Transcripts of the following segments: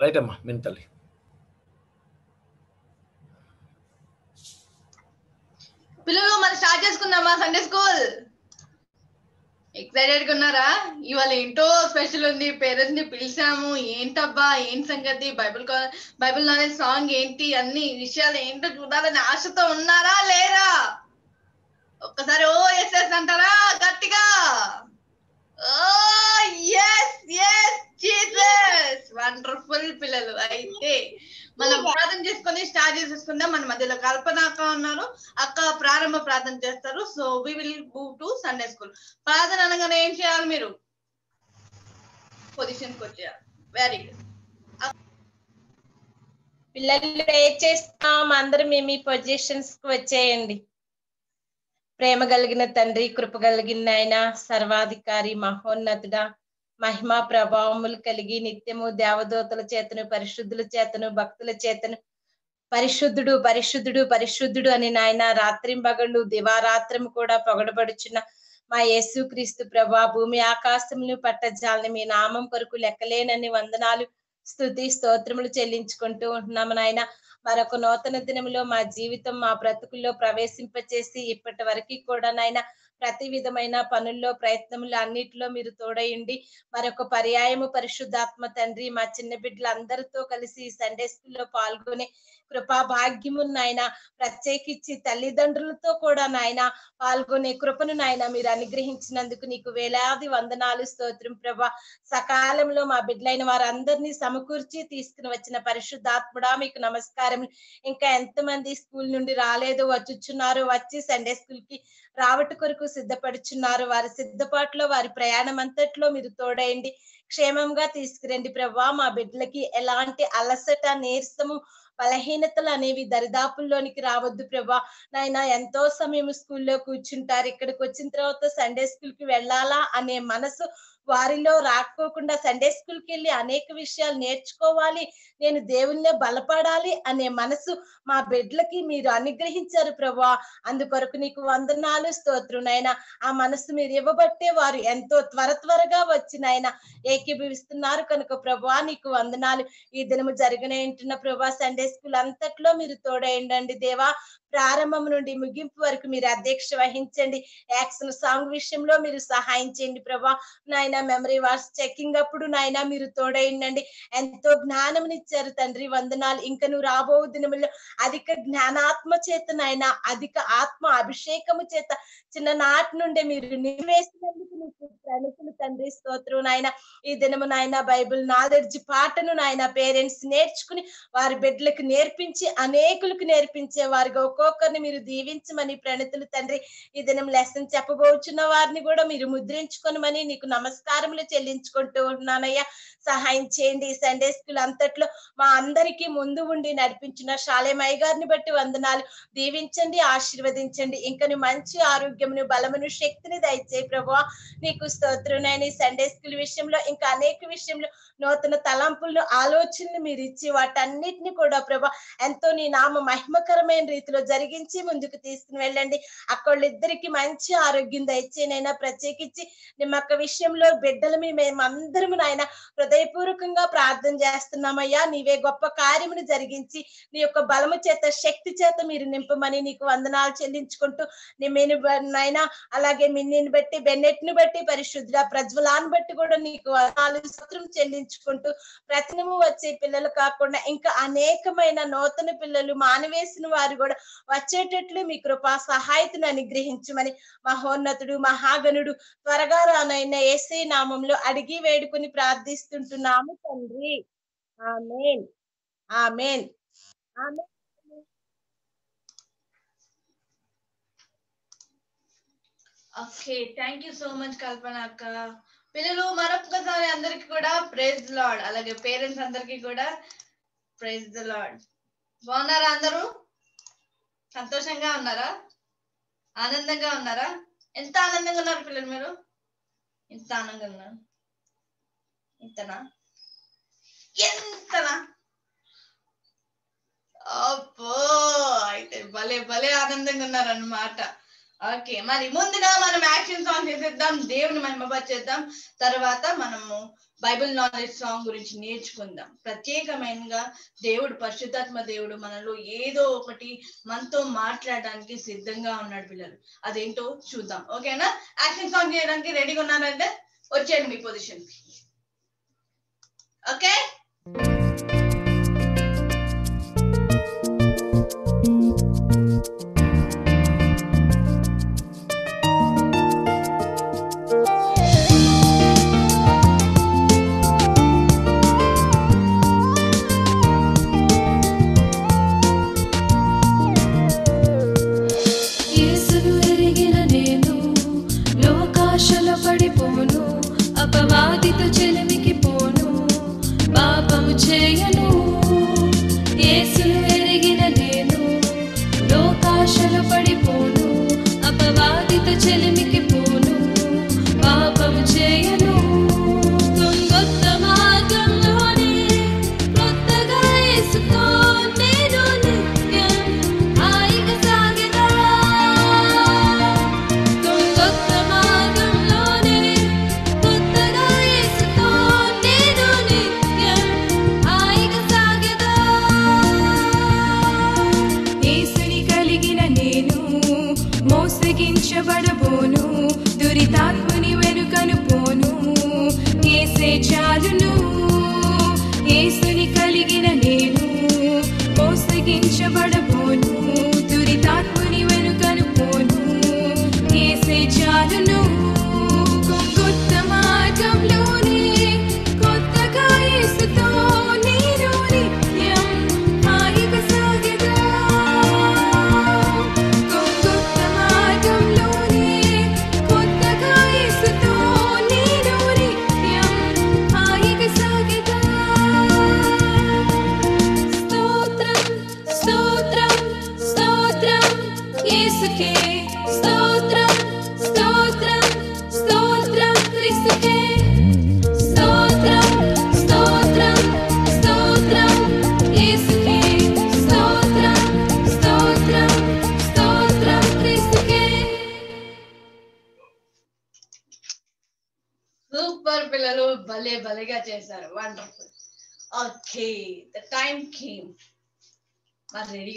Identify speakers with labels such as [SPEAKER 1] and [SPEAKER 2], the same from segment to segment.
[SPEAKER 1] Right అమ్మా తల్లి
[SPEAKER 2] పిల్లలు మనం స్టార్ట్ చేసుకుందామా సండే స్కూల్ ఎక్సైటెడ్గా ఉన్నారా? ఇవాళ ఏంటో స్పెషల్ ఉంది పేరెంట్స్ని పిలిచాము. ఏంటబ్బా ఏంటి సంగతి? బైబిల్ కా- బైబిల్ నాలెడ్జ్ సాంగ్ ఏంటి? అన్ని విషయాలు ఏంటో చూడాలని ఆశతో ఉన్నారా లేరా? ఒక్కసారి ఓ ఎస్ఎస్ అంటారా? గట్టిగా! Oh yes yes Jesus wonderful పిల్లలు. అయితే మనం ప్రార్థన చేసుకొని స్టార్ట్ చేసేసుకుందాం. మన మధ్యలో కల్పన అక్క ఉన్నారు. అక్క ప్రారంభ ప్రార్థన చేస్తారు. So we will move to Sunday school ప్రార్థన అనగానే ఏం చేయాలి మీరు? పొజిషన్కి వచ్చేయాలి. వెరీ గుడ్
[SPEAKER 3] పిల్లలు ఏం చేస్తాం? అందరూ మీ మీ పొజిషన్స్కి వచ్చేయండి. ప్రేమ కలిగిన తండ్రి కృప కలిగిన ఆయన సర్వాధికారి మహోన్నతుడ. మహిమా ప్రభావములు కలిగి నిత్యము దేవదూతల చేతను పరిశుద్ధుల చేతను భక్తుల చేతను. పరిశుద్ధుడు పరిశుద్ధుడు పరిశుద్ధుడు అని నాయన రాత్రింబగళ్ళు దివారాత్రము కూడా పొగడబడుచున్న మా యేసుక్రీస్తు ప్రభా భూమి ఆకాశములు పట్టజాలని మీ నామం కొరకు లెక్కలేనని వందనాలు స్తుతి స్తోత్రములు చెల్లించుకుంటూ ఉంటున్నాము నాయన. మరొక నూతన దినములో మా జీవితం మా బ్రతుకుల్లో ప్రవేశింపచేసి ఇప్పటి వరకు కూడా నాయన ప్రతి విధమైన పనుల్లో ప్రయత్నములు అన్నిటిలో మీరు తోడయండి మరొక పర్యాయము పరిశుద్ధాత్మ తండ్రి మా చిన్న బిడ్డలందరితో కలిసి ఈ సండే స్కూల్లో పాల్గొనే కృపా భాగ్యము నాయన. ప్రత్యేకించి తల్లిదండ్రులతో కూడా నాయన పాల్గొనే కృపను నాయన మీరు అనుగ్రహించినందుకు నీకు వేలాది వందనాలు స్తోత్రం ప్రభా. సకాలంలో మా బిడ్డలైన వారందరినీ సమకూర్చి తీసుకుని వచ్చిన పరిశుద్ధాత్ముడా మీకు నమస్కారం ఇంకా ఎంతమంది స్కూల్ నుండి రాలేదు వచ్చుచున్నారు వచ్చి సండే స్కూల్కి రావట కొరకు సిద్ధపడుచున్నారు వారి సిద్ధపాటులో వారి ప్రయాణం అంతట్లో మీరు తోడయండి. క్షేమంగా తీసుకురండి ప్రభా. మా బిడ్డలకి ఎలాంటి అలసట నీరసము బలహీనతలు అనేవి దరిదాపుల్లోనికి రావద్దు ప్రభా. నాయన ఎంతో సమయం స్కూల్లో కూర్చుంటారు. ఇక్కడికి వచ్చిన తర్వాత సండే స్కూల్కి వెళ్ళాలా అనే మనసు వారిలో రాకపోకుండా సండే స్కూల్కి వెళ్ళి అనేక విషయాలు నేర్చుకోవాలి. నేను దేవుణ్ణే బలపడాలి అనే మనసు మా బిడ్డలకి మీరు అనుగ్రహించారు ప్రభా. అందుకొరకు నీకు వందనాలు స్తోత్రం నాయన. ఆ మనసు మీరు ఇవ్వబట్టే వారు ఎంతో త్వర త్వరగా వచ్చి నాయన ఏకీభవిస్తున్నారు. కనుక ప్రభా నీకు వందనాలు. ఈ దినము జరిగిన ఇంటున్న ప్రభా సండే స్కూల్ అంతట్లో మీరు తోడయండి దేవా. ప్రారంభం నుండి ముగింపు వరకు మీరు అధ్యక్ష వహించండి. యాక్షన్ సాంగ్ విషయంలో మీరు సహాయం చేయండి ప్రభా. నాయన మెమరీ వార్స్ చెకింగ్ అప్పుడు నాయన మీరు తోడైండండి ఎంతో జ్ఞానమునిచ్చారు తండ్రి వందనాలు. ఇంకా నువ్వు రాబో దినములో అధిక జ్ఞానాత్మ చేత నాయన అధిక ఆత్మ అభిషేకము చేత చిన్ననాటి నుండే మీరు నివేసినందుకు నీకు ప్రణితులు తండ్రి స్తోత్రం నాయన. ఈ దినము నాయన బైబిల్ నాలెడ్జ్ పాటను నాయన పేరెంట్స్ నేర్చుకుని వారి బిడ్డలకు నేర్పించి అనేకులకు నేర్పించే వారిగా ఒక్కొక్కరిని మీరు దీవించమని ప్రణితులు తండ్రి ఈ దినం లెసన్ చెప్పబోచున్న వారిని కూడా మీరు ముద్రించుకొనమని నీకు నమస్కారములు చెల్లించుకుంటూ ఉన్నానయ్యా. సహాయం చేయండి ఈ సండే స్కూల్ అంతట్లో మా అందరికీ ముందు ఉండి నడిపించిన శాలేమయ్య గారిని బట్టి వందనాలు. దీవించండి ఆశీర్వదించండి. ఇంకను మంచి ఆరోగ్యమును బలమును శక్తిని దయచేయి ప్రభు నీకు స్తోత్రునైన ఈ సండే స్కూల్ విషయంలో ఇంకా అనేక విషయంలో నూతన తలంపులను ఆలోచనలు మీరు ఇచ్చి వాటన్నిటిని కూడా ప్రభా ఎంతో నీ నామ మహిమకరమైన రీతిలో జరిగించి ముందుకు తీసుకుని వెళ్ళండి. అక్కడిద్దరికి మంచి ఆరోగ్యం దయచేనైనా ప్రత్యేకించి నిమ్మక్క విషయంలో బిడ్డలు మేము అందరము నాయన హృదయపూర్వకంగా ప్రార్థన చేస్తున్నామయ్యా. నీవే గొప్ప కార్యమును జరిగించి నీ యొక్క బలము చేత శక్తి చేత మీరు నింపమని నీకు వందనాలు చెల్లించుకుంటూ నీ నాయన అలాగే మిన్నిని బట్టి బెన్నెట్ని బట్టి పరిశుద్ధ ప్రజ్వలాన్ని బట్టి కూడా నీకు వందనాలు సూత్రం చెల్లించుకుంటూ ప్రతినము వచ్చే పిల్లలు కాకుండా ఇంకా అనేకమైన నూతన పిల్లలు మానవేసిన వారు కూడా వచ్చేటట్లు మీ కృపా సహాయతను అనుగ్రహించమని మహోన్నతుడు మహాగణుడు త్వరగా రానైన ఏసై నామంలో అడిగి వేడుకొని ప్రార్థిస్తుంటున్నాము తండ్రి. Amen. Amen. Amen.
[SPEAKER 2] Okay thank you so much Kalpana అక్క. పిల్లలు మరొకసారి అందరికి కూడా ప్రైజ్ లాడ్. అలాగే పేరెంట్స్ అందరికి కూడా ప్రైజ్ ద లాడ్. బాగున్నారా అందరూ? సంతోషంగా ఉన్నారా? ఆనందంగా ఉన్నారా? ఎంత ఆనందంగా ఉన్నారు పిల్లలు మీరు? ఎంత ఆనందంగా ఉన్నారు? ఇంతనా? ఎంతనా? అబ్బో! అయితే భలే భలే ఆనందంగా ఉన్నారన్నమాట. ఓకే మరి ముందుగా మనం యాక్షన్ సాంగ్ చేసేద్దాం దేవుని మహిమపరిచేద్దాం. తర్వాత మనము బైబిల్ నాలెడ్జ్ సాంగ్ గురించి నేర్చుకుందాం. ప్రత్యేకమైనగా దేవుడు పరిశుద్ధాత్మ దేవుడు మనలో ఏదో ఒకటి మనతో మాట్లాడడానికి సిద్ధంగా ఉన్నాడు పిల్లలు. అదేంటో చూద్దాం. ఓకేనా? యాక్షన్ సాంగ్ చేయడానికి రెడీగా ఉన్నారంటే వచ్చేయండి మీ పొజిషన్ ఓకే?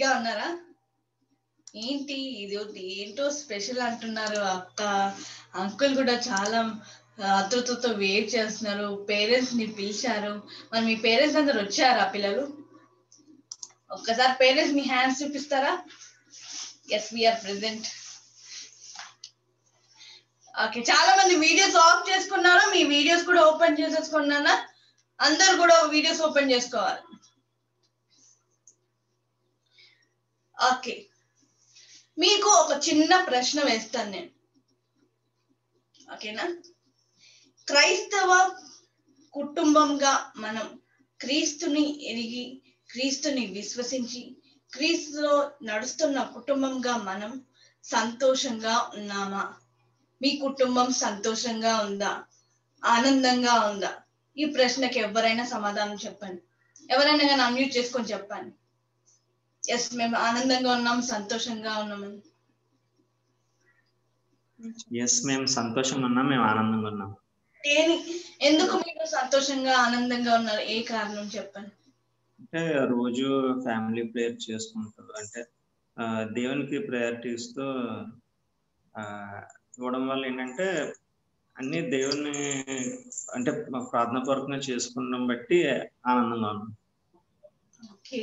[SPEAKER 2] మరి ఉన్నారా? ఏంటి? ఇది ఒకటి ఏంటో స్పెషల్ అంటున్నారు అక్క. అంకుల్ కూడా చాలా ఆతృతతో వెయిట్ చేస్తున్నారు. పేరెంట్స్ని పిలిచారు. మరి మీ పేరెంట్స్ అందరు వచ్చారా పిల్లలు? ఒక్కసారి పేరెంట్స్ మీ హ్యాండ్స్ చూపిస్తారా? ఎస్ వీఆర్ ప్రెసెంట్ ఓకే చాలా మంది వీడియోస్ ఆఫ్ చేసుకున్నారు? మీ వీడియోస్ కూడా ఓపెన్ చేసేసుకున్నానా అందరు కూడా వీడియోస్ ఓపెన్ చేసుకోవాలి. ఓకే. మీకు ఒక చిన్న ప్రశ్న వేస్తాను నేను. ఓకేనా? క్రైస్తవ కుటుంబంగా మనం క్రీస్తుని ఎరిగి క్రీస్తుని విశ్వసించి క్రీస్తులో నడుస్తున్న కుటుంబంగా మనం సంతోషంగా ఉన్నామా? మీ కుటుంబం సంతోషంగా ఉందా? ఆనందంగా ఉందా? ఈ ప్రశ్నకి ఎవరైనా సమాధానం చెప్పండి. ఎవరైనా కానీ అన్మ్యూట్ చేసుకొని చెప్పండి. ఎస్ మేము ఆనందంగా ఉన్నాం సంతోషంగా ఉన్నామని
[SPEAKER 4] ఎస్ మేము సంతోషంగా ఉన్నాం మేము ఆనందంగా ఉన్నాం.
[SPEAKER 2] దేని ఎందుకు మీరు సంతోషంగా ఆనందంగా ఉన్నారు? ఏ కారణం చెప్పండి.
[SPEAKER 4] అంటే రోజు ఫ్యామిలీ ప్రేయర్ చేసుకుంటారు అంటే దేవునికి ప్రయారిటీ ఇస్తూ ఇవ్వడం వల్ల ఏంటంటే అన్ని దేవుని అంటే ప్రార్థన పూర్వకంగా చేసుకున్నాం బట్టి ఆనందంగా ఉన్నాం.
[SPEAKER 2] ఓకే.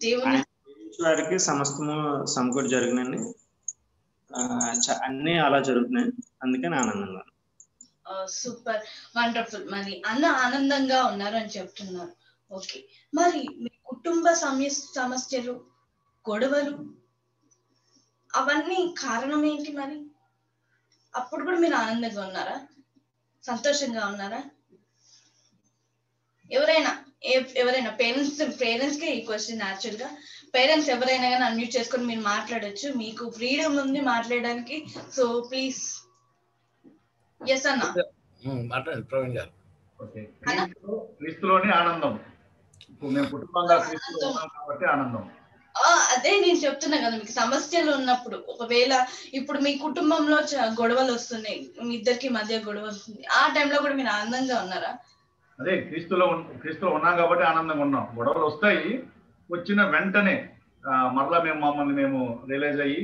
[SPEAKER 2] దేవుని
[SPEAKER 4] వారికి సమస్తము సమకూడి జరిగినని అన్ని అలా జరుగుతున్నాయి. అందుకని ఆనందంగా
[SPEAKER 2] సూపర్. వండర్ఫుల్. మరి అన్న ఆనందంగా ఉన్నారు అని చెప్తున్నారు. ఓకే. మరి మీ కుటుంబ సమయ సమస్యలు గొడవలు అవన్నీ కారణం ఏంటి మరి? అప్పుడు కూడా మీరు ఆనందంగా ఉన్నారా? సంతోషంగా ఉన్నారా? ఎవరైనా ఎవరైనా పేరెంట్స్ పేరెంట్స్కి ఈ క్వశ్చన్ యాక్చువల్గా పేరెంట్స్ ఎవరైనా కానీ అన్మ్యూట్ చేసుకొని మీరు మాట్లాడొచ్చు. మీకు ఫ్రీడమ్ ఉంది మాట్లాడడానికి. సో ప్లీజ్ ఎస్ అన్న.
[SPEAKER 5] మాట్లాడండి ప్రవీణ్ గారు.
[SPEAKER 6] క్రీస్తులోని ఆనందం. మేము కుటుంబంగా కాబట్టి ఆనందం.
[SPEAKER 2] ఆ, అదే నేను చెప్తున్నా కదా మీకు సమస్యలు ఉన్నప్పుడు. ఒకవేళ ఇప్పుడు మీ కుటుంబంలో చ- గొడవలు వస్తున్నాయి. మీ ఇద్దరికి మధ్య గొడవ వస్తుంది. ఆ టైంలో కూడా మీరు ఆనందంగా ఉన్నారా?
[SPEAKER 6] అదే క్రీస్తులో క్రీస్తులో ఉన్నాం కాబట్టి ఆనందంగా ఉన్నాం. గొడవలు వస్తాయి. వచ్చిన వెంటనే మరలా మేము మమ్మల్ని మేము రియలైజ్ అయ్యి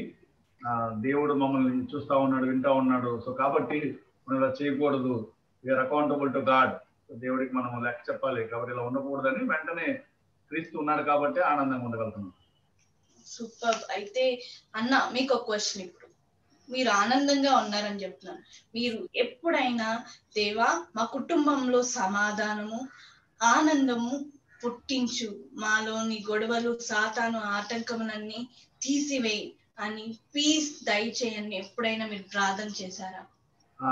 [SPEAKER 6] దేవుడు మమ్మల్ని చూస్తా ఉన్నాడు వింటా ఉన్నాడు. సో కాబట్టి మనం ఇలా చేయకూడదు. వీఆర్ అకౌంటబుల్ టు గాడ్ దేవుడికి మనం లెక్క చెప్పాలి. కాబట్టి ఇలా ఉండకూడదని వెంటనే క్రీస్తు ఉన్నాడు కాబట్టి ఆనందంగా ఉండగలుగుతున్నాం.
[SPEAKER 2] సూపర్ అయితే అన్న మీకు ఒక క్వశ్చన్ ఇప్పుడు. మీరు ఆనందంగా ఉన్నారని చెప్తున్నారు మీరు ఎప్పుడైనా దేవా మా కుటుంబంలో సమాధానము ఆనందము పుట్టించు. మాలోని గొడవలు సాతాను ఆటంకములన్నీ తీసివేయి అని పీస్ దయచేయని ఎప్పుడైనా మీరు ప్రార్థన చేశారా?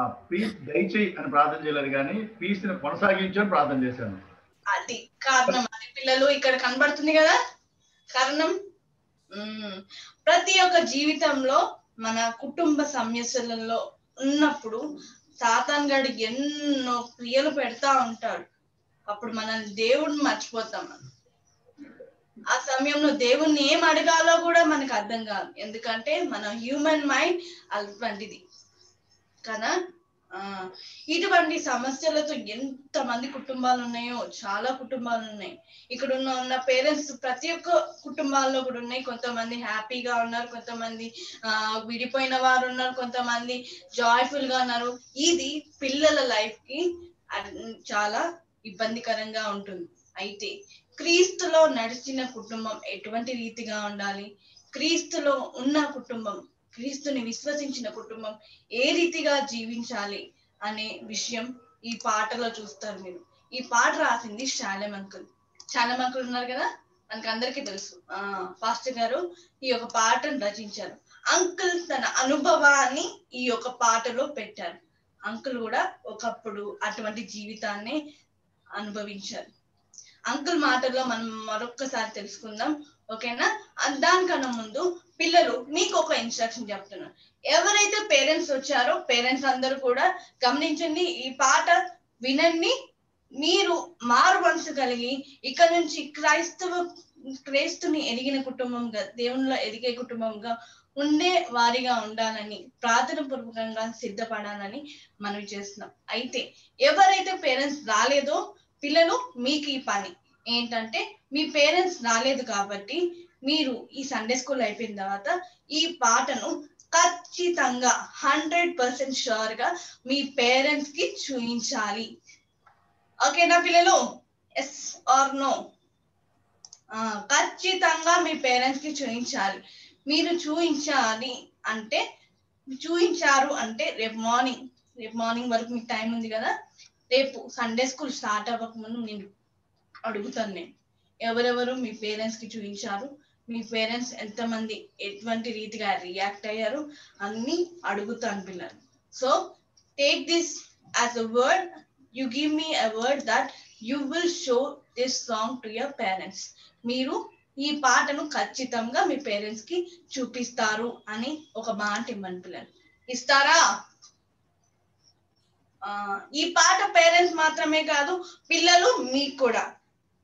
[SPEAKER 6] పీస్ దయచేయి అని ప్రార్థన చేయలేదు కానీ పీస్ని కొనసాగించు అని ప్రార్థన చేశాను.
[SPEAKER 2] అది కారణం. అది పిల్లలు ఇక్కడ కనబడుతుంది కదా? కారణం. ప్రతి ఒక్క జీవితంలో మన కుటుంబ సమస్యలలో ఉన్నప్పుడు సాతాన్ గడి ఎన్నో క్రియలు పెడతా ఉంటాడు. అప్పుడు మనం దేవుడిని మర్చిపోతాం మనం. ఆ సమయంలో దేవుణ్ణి ఏం అడగాలో కూడా మనకు అర్థం కాదు. ఎందుకంటే మన హ్యూమన్ మైండ్ అటువంటిది. కదా ఆ ఇటువంటి సమస్యలతో ఎంత మంది కుటుంబాలు ఉన్నాయో చాలా కుటుంబాలు ఉన్నాయి. ఇక్కడ ఉన్న ఉన్న పేరెంట్స్ ప్రతి ఒక్క కుటుంబాల్లో కూడా ఉన్నాయి. కొంతమంది హ్యాపీగా ఉన్నారు కొంతమంది ఆ విడిపోయిన వారు ఉన్నారు కొంతమంది జాయ్ఫుల్గా ఉన్నారు. ఇది పిల్లల లైఫ్కి చాలా ఇబ్బందికరంగా ఉంటుంది. అయితే క్రీస్తులో నడిచిన కుటుంబం ఎటువంటి రీతిగా ఉండాలి? క్రీస్తులో ఉన్న కుటుంబం క్రీస్తుని విశ్వసించిన కుటుంబం ఏ రీతిగా జీవించాలి అనే విషయం ఈ పాటలో చూస్తారు మీరు. ఈ పాట రాసింది శాలెం అంకుల్. శాలెం అంకుల్ ఉన్నారు కదా? మనకు అందరికీ తెలుసు. ఆ పాస్టర్ గారు ఈ యొక్క పాటను రచించారు. అంకుల్ తన అనుభవాన్ని ఈ యొక్క పాటలో పెట్టారు. అంకుల్ కూడా ఒకప్పుడు అటువంటి జీవితాన్ని అనుభవించారు. అంకుల్ మాటల్లో మనం మరొక్కసారి తెలుసుకుందాం. ఓకేనా? దానికన్నా ముందు పిల్లలు మీకు ఒక ఇన్స్ట్రక్షన్ చెప్తున్నాను. ఎవరైతే పేరెంట్స్ వచ్చారో పేరెంట్స్ అందరూ కూడా గమనించండి ఈ పాట వినండి. మీరు మారు మనసు కలిగి ఇక్కడ నుంచి క్రైస్తవ క్రైస్తుని ఎదిగిన కుటుంబంగా దేవునిలో ఎదిగే కుటుంబంగా ఉండే వారిగా ఉండాలని ప్రార్థన పూర్వకంగా సిద్ధపడాలని మనవి చేస్తున్నాం. అయితే ఎవరైతే పేరెంట్స్ రాలేదో పిల్లలు మీకు ఈ పని. ఏంటంటే మీ పేరెంట్స్ రాలేదు కాబట్టి మీరు ఈ సండే స్కూల్ అయిపోయిన తర్వాత ఈ పాటను ఖచ్చితంగా హండ్రెడ్ పర్సెంట్ షూర్గా మీ పేరెంట్స్కి చూపించాలి ఓకేనా పిల్లలు? ఎస్ ఆర్ నో ఖచ్చితంగా మీ పేరెంట్స్కి చూపించాలి మీరు చూపించాలి అంటే చూపించారు అంటే రేపు మార్నింగ్ రేపు మార్నింగ్ వరకు మీకు టైం ఉంది కదా? రేపు సండే స్కూల్ స్టార్ట్ అవ్వకముందు నేను అడుగుతాను నేను. ఎవరెవరు మీ పేరెంట్స్కి చూపించారు మీ పేరెంట్స్ ఎంతమంది ఎటువంటి రీతిగా రియాక్ట్ అయ్యారు? అన్ని అడుగుతాను పిల్లలు. So take this as a word you give me a word that you will show this song to your parents మీరు ఈ పాటను ఖచ్చితంగా మీ పేరెంట్స్కి చూపిస్తారు అని ఒక మాట ఇవ్వండి పిల్లలు ఇస్తారా? ఆ ఈ పాట పేరెంట్స్ మాత్రమే కాదు పిల్లలు మీకు కూడా.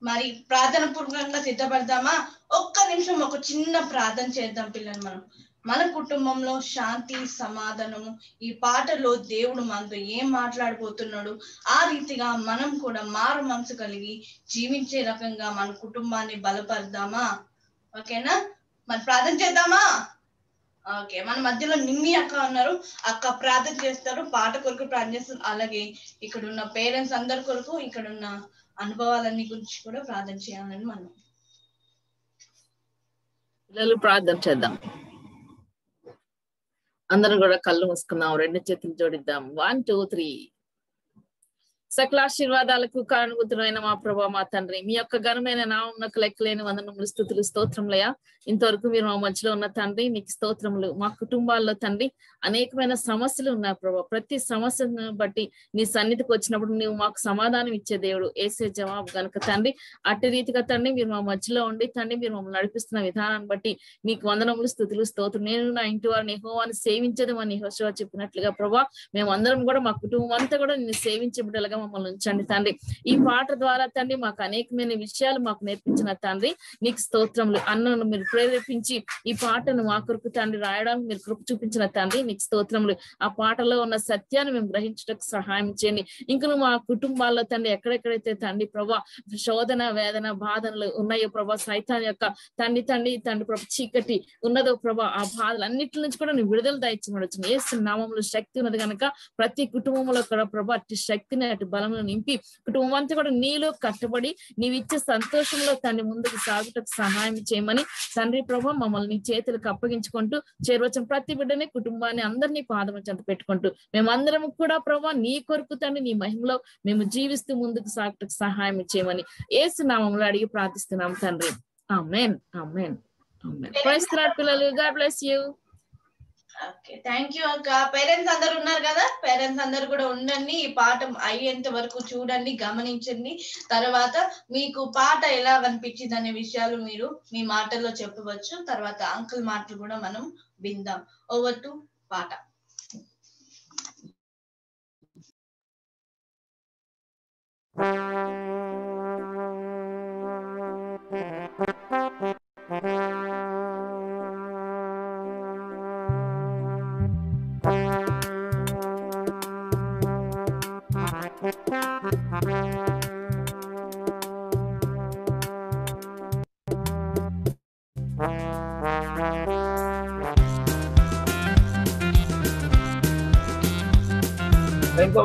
[SPEAKER 2] మరి ప్రార్థన పూర్వకంగా సిద్ధపడదామా? ఒక్క నిమిషం ఒక చిన్న ప్రార్థన చేద్దాం పిల్లలు మనం. మన కుటుంబంలో శాంతి సమాధానము ఈ పాటలో దేవుడు మనతో ఏం మాట్లాడబోతున్నాడు ఆ రీతిగా మనం కూడా మారు మనసు కలిగి జీవించే రకంగా మన కుటుంబాన్ని బలపరదామా ఓకేనా? మరి ప్రార్థన చేద్దామా? ఓకే మన మధ్యలో నిమ్మి అక్క ఉన్నారు. అక్క ప్రార్థన చేస్తారు. పాట కొరకు ప్రార్థన చేస్తారు. అలాగే ఇక్కడ ఉన్న పేరెంట్స్ అందరి కొరకు ఇక్కడ ఉన్న అనుభవాలన్నీ గురించి కూడా ప్రార్థన చేయాలని మనం.
[SPEAKER 7] పిల్లలు ప్రార్థన చేద్దాం. అందరం కూడా కళ్ళు మూసుకుందాం రెండు చేతులు జోడిద్దాం. వన్ టూ త్రీ సకల ఆశీర్వాదాలకు కారణభూతులైన మా ప్రభా మా తండ్రి. మీ యొక్క ఘనమైన నామకు లెక్కలేని వందనములు స్థుతులు స్తోత్రములయ్యా ఇంతవరకు మీరు మా మధ్యలో ఉన్న తండ్రి నీకు స్తోత్రములు. మా కుటుంబాల్లో తండ్రి అనేకమైన సమస్యలు ఉన్నాయి ప్రభా. ప్రతి సమస్యను బట్టి నీ సన్నిధికి వచ్చినప్పుడు నువ్వు మాకు సమాధానం ఇచ్చే దేవుడు. ఏసే జవాబు గనుక తండ్రి అట్టి రీతిగా తండ్రి మీరు మా మధ్యలో ఉండి తండ్రి మీరు మమ్మల్ని నడిపిస్తున్న విధానాన్ని బట్టి నీకు వందనములు స్థుతులు స్తోత్రం. నేను నా ఇంటి వారిని హోవాన్ని సేవించదు అని హోషవా చెప్పినట్లుగా ప్రభా మేము అందరం కూడా మా కుటుంబం అంతా కూడా నిన్ను సేవించే మమ్మల్ని ఉంచండి తండ్రి. ఈ పాట ద్వారా తండ్రి మాకు అనేకమైన విషయాలు మాకు నేర్పించిన తండ్రి నీకు స్తోత్రములు. అన్నను మీరు ప్రేరేపించి ఈ పాటను మా కొరకు తండ్రి రాయడానికి మీరు కృప చూపించిన తండ్రి నీకు స్తోత్రములు. ఆ పాటలో ఉన్న సత్యాన్ని మేము గ్రహించడానికి సహాయం చేయండి. ఇంకను మా కుటుంబాల్లో తండ్రి ఎక్కడెక్కడైతే తండ్రి ప్రభా శోధన వేదన బాధనలు ఉన్నాయో ప్రభా సైతాన్ యొక్క తండ్రి తండ్రి తండ్రి ప్రభా చీకటి ఉన్నదో ప్రభా ఆ బాధలు అన్నిటి నుంచి కూడా నువ్వు విడుదల దాయిచ్చమడచ్చు ఏ నామంలో శక్తి ఉన్నది కనుక ప్రతి కుటుంబంలో కూడా ప్రభా అటు శక్తిని అటు బలమును నింపి కుటుంబం అంతా కూడా నీలో కట్టబడి నీవు ఇచ్చే సంతోషంలో తండ్రి ముందుకు సాగుటకు సహాయం చేయమని తండ్రి ప్రభా మమ్మల్ని చేతులకు అప్పగించుకుంటూ చేరవచ్చిన ప్రతి బిడ్డని కుటుంబాన్ని అందరినీ పాదం చెంత పెట్టుకుంటూ మేమందరం కూడా ప్రభా నీ కొరకు తండ్రి నీ మహిమలో మేము జీవిస్తూ ముందుకు సాగుటకు సహాయం చేయమని ఏసు నామంలో అడిగి ప్రార్థిస్తున్నాం తండ్రి. ఆమెన్. ఆమెన్. ఆమెన్. ప్రైస్ పిల్లలు. God bless you
[SPEAKER 2] okay thank you అక్క. పేరెంట్స్ అందరు ఉన్నారు కదా? పేరెంట్స్ అందరు కూడా ఉండండి. ఈ పాట అయ్యేంత వరకు చూడండి గమనించండి. తర్వాత మీకు పాట ఎలా అనిపించింది అనే విషయాలు మీరు మీ మాటల్లో చెప్పవచ్చు. తర్వాత అంకుల్ మాటలు కూడా మనం విందాం. ఓవర్ టు పాట.
[SPEAKER 5] వెంకట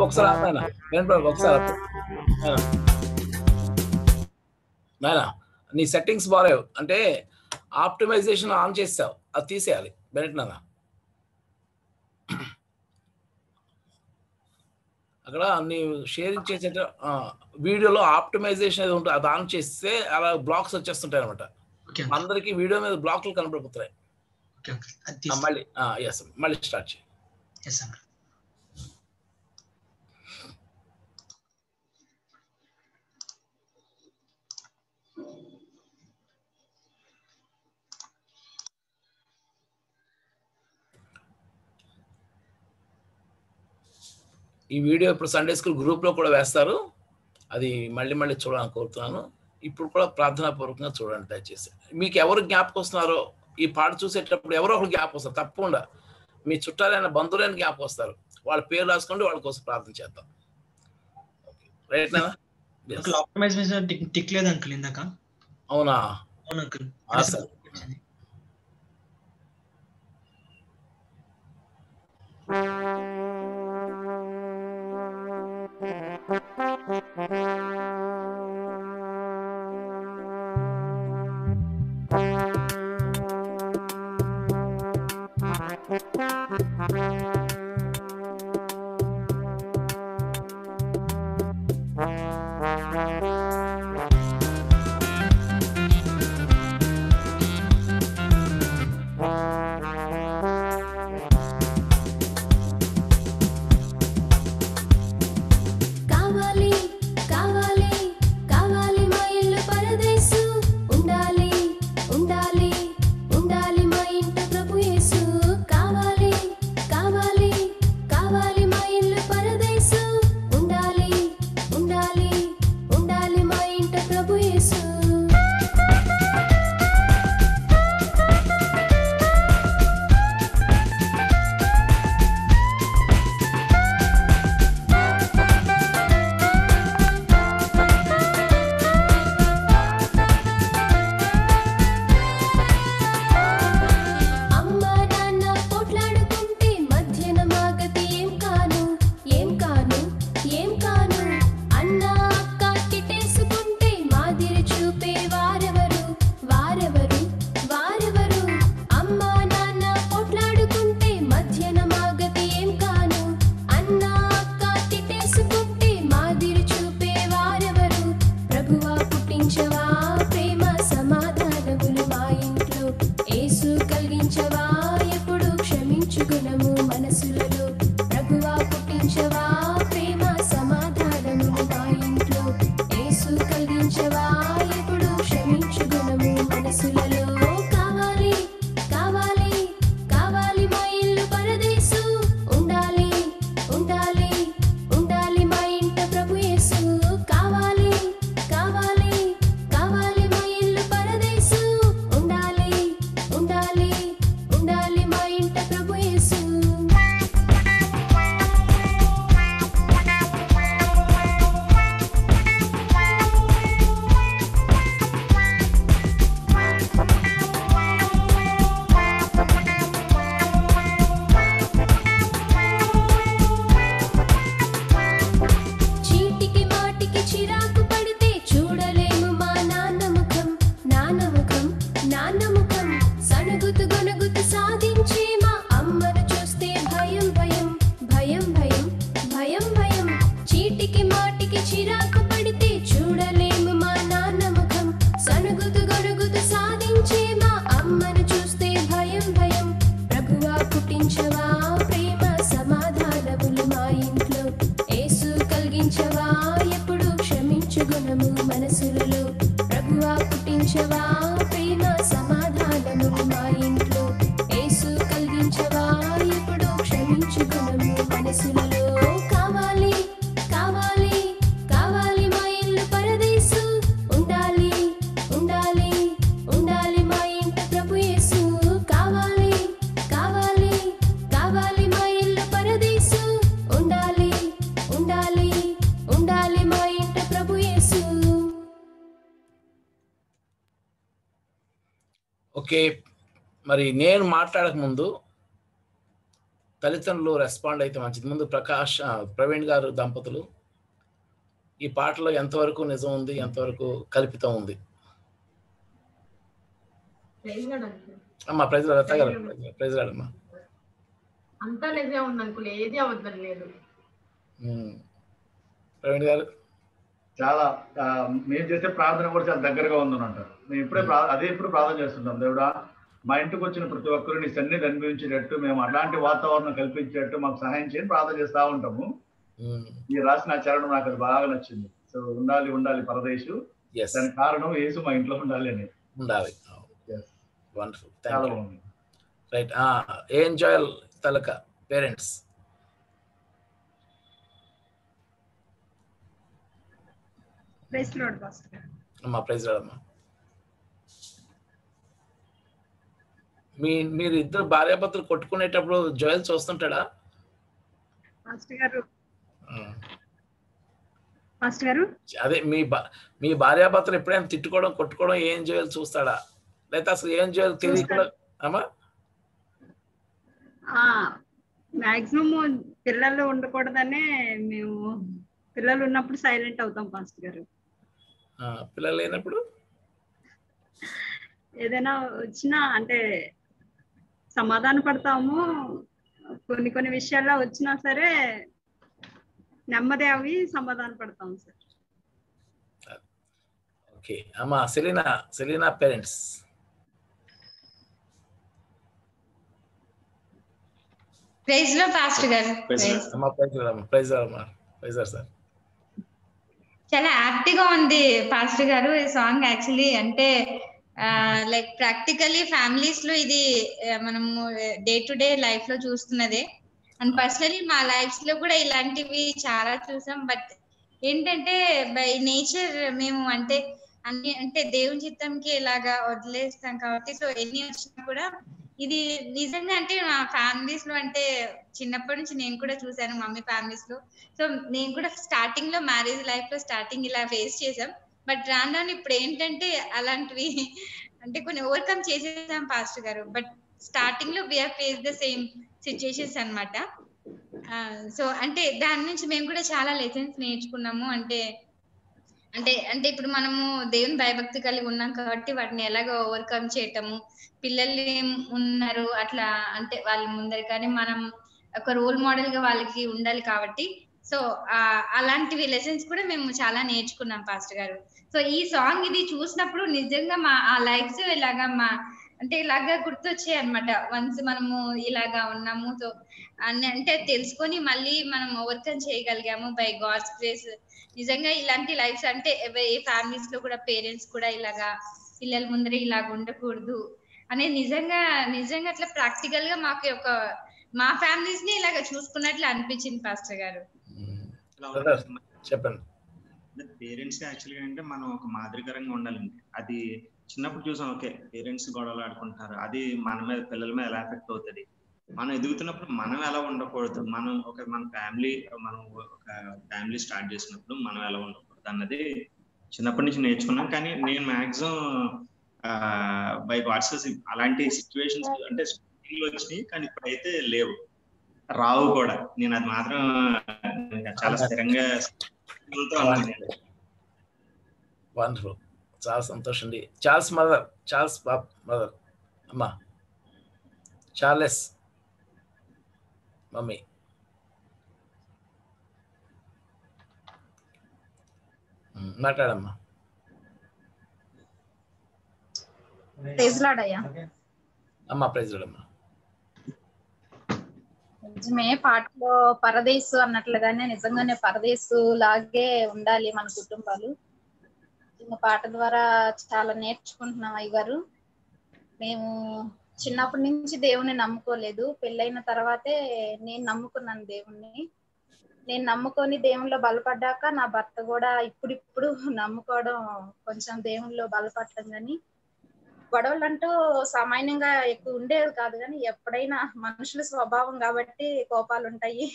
[SPEAKER 5] ఒకసారి వెంకట ఒకసారి నీ సెట్టింగ్స్ బాగాలేవు. అంటే ఆప్టిమైజేషన్ ఆన్ చేసావు అది తీసేయాలి. బెనెట్ నానా అక్కడ నీ షేరింగ్ చేసే వీడియోలో ఆప్టిమైజేషన్ ఏది ఉంటుంది అది ఆన్ చేస్తే అలా బ్లాక్స్ వచ్చేస్తుంటాయి అనమాట అందరికి వీడియో మీద బ్లాక్లు
[SPEAKER 8] తీసి
[SPEAKER 5] మళ్ళీ ఎస్ మళ్ళీ స్టార్ట్ చేయి. ఈ వీడియో ఇప్పుడు సండే స్కూల్ గ్రూప్లో కూడా వేస్తారు. అది మళ్ళీ మళ్ళీ చూడాలని కోరుతున్నాను. ఇప్పుడు కూడా ప్రార్థనా పూర్వకంగా చూడండి దయచేసి. మీకు ఎవరు జ్ఞాపకం వస్తున్నారో ఈ పాట చూసేటప్పుడు ఎవరో ఒకరు జ్ఞాపకం వస్తారు. తప్పకుండా. మీ చుట్టాలైన బంధువులైన జ్ఞాపకం వస్తారు. వాళ్ళ పేరు రాసుకోండి వాళ్ళ కోసం ప్రార్థన చేద్దాం. రైట్
[SPEAKER 8] టిక్ లేదు అంకుల్ ఇందాక.
[SPEAKER 5] అవునా?
[SPEAKER 8] అవును అంకుల్
[SPEAKER 5] సరే.
[SPEAKER 1] కావాలి
[SPEAKER 5] మరి నేను మాట్లాడక ముందు తల్లిదండ్రులు రెస్పాండ్ అయితే మంచిది. ముందు ప్రకాష్ ప్రవీణ్ గారు దంపతులు ఈ పాటలో ఎంతవరకు నిజం ఉంది ఎంతవరకు కల్పితం ఉంది? అమ్మా ప్రైజ్ లత గారు. ప్రైజ్
[SPEAKER 9] అంతా నిజమే ఉంది ఏది అవద్దం లేదు.
[SPEAKER 5] ప్రవీణ్ గారు?
[SPEAKER 6] చాలా మేము చేసే ప్రార్థన కూడా చాలా దగ్గరగా ఉందని అంటారు. మేము ఇప్పుడే అదే ఇప్పుడు ప్రార్థన చేస్తుంటాం. దేవుడా మా ఇంటికి వచ్చిన ప్రతి ఒక్కరు నీ సన్నిధి అనిపించేటట్టు మేము అలాంటి వాతావరణం కల్పించేటట్టు మాకు సహాయం చేయని ప్రార్థన చేస్తా ఉంటాము. ఈ రాసిన చరణం నాకు అది బాగా నచ్చింది. సో ఉండాలి ఉండాలి పరదేశు. దానికి కారణం యేసు మా ఇంట్లో ఉండాలి అని.
[SPEAKER 5] ఉండాలి. వండర్ఫుల్
[SPEAKER 6] చాలా
[SPEAKER 5] థ్యాంక్ యూ
[SPEAKER 6] బాగుంది.
[SPEAKER 5] రైట్ ఏం జాయల్ తలక పేరెంట్స్.
[SPEAKER 9] ప్రైస్ లోడ్
[SPEAKER 5] అమ్మా ప్రైజ్ రాడమ్మా మీ మీరు ఇద్దరు భార్యాభర్తలు కొట్టుకునేటప్పుడు జోయల్ చూస్తుంటాడా? అదే మీ మీ భార్యాభర్తలు ఎప్పుడైనా తిట్టుకోవడం కొట్టుకోవడం ఏం జోయల్ చూస్తాడా? లేకపోతే అసలు ఏం జోయల్ తెలియకుండా అమ్మా.
[SPEAKER 9] మాక్సిమం పిల్లలు ఉండకూడదనే మేము పిల్లలు ఉన్నప్పుడు సైలెంట్ అవుతాం పాస్టర్ గారు.
[SPEAKER 5] ఆ, పిల్లలు లేనప్పుడు?
[SPEAKER 9] ఏదైనా వచ్చినా అంటే సమాధాన పడతాము? కొన్ని కొన్ని విషయాల్లో వచ్చినా సరే నెమ్మది అవి సమాధాన పడతాం సార్.
[SPEAKER 5] ఓకే. అమ్మా సెలీనా సెలీనా పేరెంట్స్.
[SPEAKER 10] ప్రైజ్లో పాస్టర్ గారు. Praise
[SPEAKER 5] praise. సార్.
[SPEAKER 10] చాలా యాప్ట్గా ఉంది పాస్టర్ గారు ఈ సాంగ్ యాక్చువల్లీ. అంటే లైక్ ప్రాక్టికలీ ఫ్యామిలీస్లో ఇది మనము డే టు డే లైఫ్లో చూస్తున్నదే. అండ్ పర్సనలీ మా లైఫ్స్లో కూడా ఇలాంటివి చాలా చూసాం. బట్ ఏంటంటే బై నేచర్ మేము అంటే అన్ని అంటే దేవుని చిత్తంకి ఇలాగా వదిలేస్తాం కాబట్టి సో ఎన్ని వచ్చినా కూడా ఇది నిజంగా అంటే మా ఫ్యామిలీస్లో అంటే చిన్నప్పటి నుంచి నేను కూడా చూసాను మమ్మీ ఫ్యామిలీస్లో. సో నేను కూడా స్టార్టింగ్లో మ్యారేజ్ లైఫ్లో స్టార్టింగ్ ఇలా ఫేస్ చేసాం బట్ రాను రాను ఇప్పుడు ఏంటంటే అలాంటివి అంటే కొన్ని ఓవర్కమ్ చేసేసాం పాస్టర్ గారు. బట్ స్టార్టింగ్లో we're face the same situations అనమాట సో అంటే దాని నుంచి మేము కూడా చాలా లెసన్స్ నేర్చుకున్నాము. అంటే అంటే అంటే ఇప్పుడు మనము దేవుని భయభక్తి కలిగి ఉన్నాం కాబట్టి వాటిని ఎలాగ ఓవర్కమ్ చేయటము పిల్లలు ఏం ఉన్నారు అట్లా అంటే వాళ్ళ ముందర కానీ మనం ఒక రోల్ మోడల్గా వాళ్ళకి ఉండాలి కాబట్టి. సో అలాంటివి లెసన్స్ కూడా మేము చాలా నేర్చుకున్నాం పాస్టర్ గారు. సో ఈ సాంగ్ ఇది చూసినప్పుడు నిజంగా మా ఆ లైఫ్స్ ఇలాగా మా అంటే ఇలాగా గుర్తొచ్చాయి అనమాట వన్స్ మనము ఇలాగా ఉన్నాము సో అని అంటే తెలుసుకొని మళ్ళీ మనం ఓవర్కమ్ చేయగలిగాము బై గాడ్స్ గ్రేస్ నిజంగా ఇలాంటి లైఫ్స్ అంటే ఏ ఫ్యామిలీస్లో కూడా పేరెంట్స్ కూడా ఇలాగా పిల్లల ముందర ఇలాగ ఉండకూడదు. అనే నిజంగా నిజంగా అట్లా ప్రాక్టికల్గా మాకు ఒక మా ఫ్యామిలీస్ని ఇలాగ చూసుకున్నట్లు అనిపించింది పాస్టర్ గారు.
[SPEAKER 5] చెప్పండి.
[SPEAKER 4] పేరెంట్స్ యాక్చువల్గా అంటే మనం ఒక మాదిరికరంగా ఉండాలండి. అది చిన్నప్పుడు చూసాం ఓకే పేరెంట్స్ గొడవలు ఆడుకుంటారు. అది మన మీద పిల్లల మీద ఎలా ఎఫెక్ట్ అవుతుంది? మనం ఎదుగుతున్నప్పుడు మనం ఎలా ఉండకూడదు? మనం ఒక మన ఫ్యామిలీ మనం ఒక ఫ్యామిలీ స్టార్ట్ చేసినప్పుడు మనం ఎలా ఉండకూడదు అన్నది చిన్నప్పటి నుంచి నేర్చుకున్నాం. కానీ నేను మాక్సిమం బై వాట్సెస్ అలాంటి సిచ్యువేషన్స్ అంటే వచ్చినాయి కానీ ఇప్పుడైతే లేవు. రావు కూడా. నేను అది మాత్రం చాలా స్థిరంగా
[SPEAKER 5] వండర్ఫుల్ చాలా సంతోషం అండి. Charles mother Charles Bob mother. అమ్మా. చార్లెస్. మమ్మీ. మాట్లాడమ్మా.
[SPEAKER 11] ప్రైజ్లాడయ్యా.
[SPEAKER 5] అమ్మా ప్రైజ్ అమ్మా
[SPEAKER 11] నిజమే పాటలో పరదేశు అన్నట్లుగానే నిజంగానే పరదేశు లాగే ఉండాలి మన కుటుంబాలు. పాట ద్వారా చాలా నేర్చుకుంటున్నాం అయ్యగారు. మేము చిన్నప్పటి నుంచి దేవుని నమ్ముకోలేదు. పెళ్ళైన తర్వాతే నేను నమ్ముకున్నాను దేవుణ్ణి. నేను నమ్ముకొని దేవునిలో బలపడ్డాక నా భర్త కూడా ఇప్పుడిప్పుడు నమ్ముకోవడం కొంచెం దేవునిలో బలపడటం కానీ గొడవలు అంటూ సామాన్యంగా ఎక్కువ ఉండేది కాదు కానీ ఎప్పుడైనా మనుషుల స్వభావం కాబట్టి కోపాలు ఉంటాయి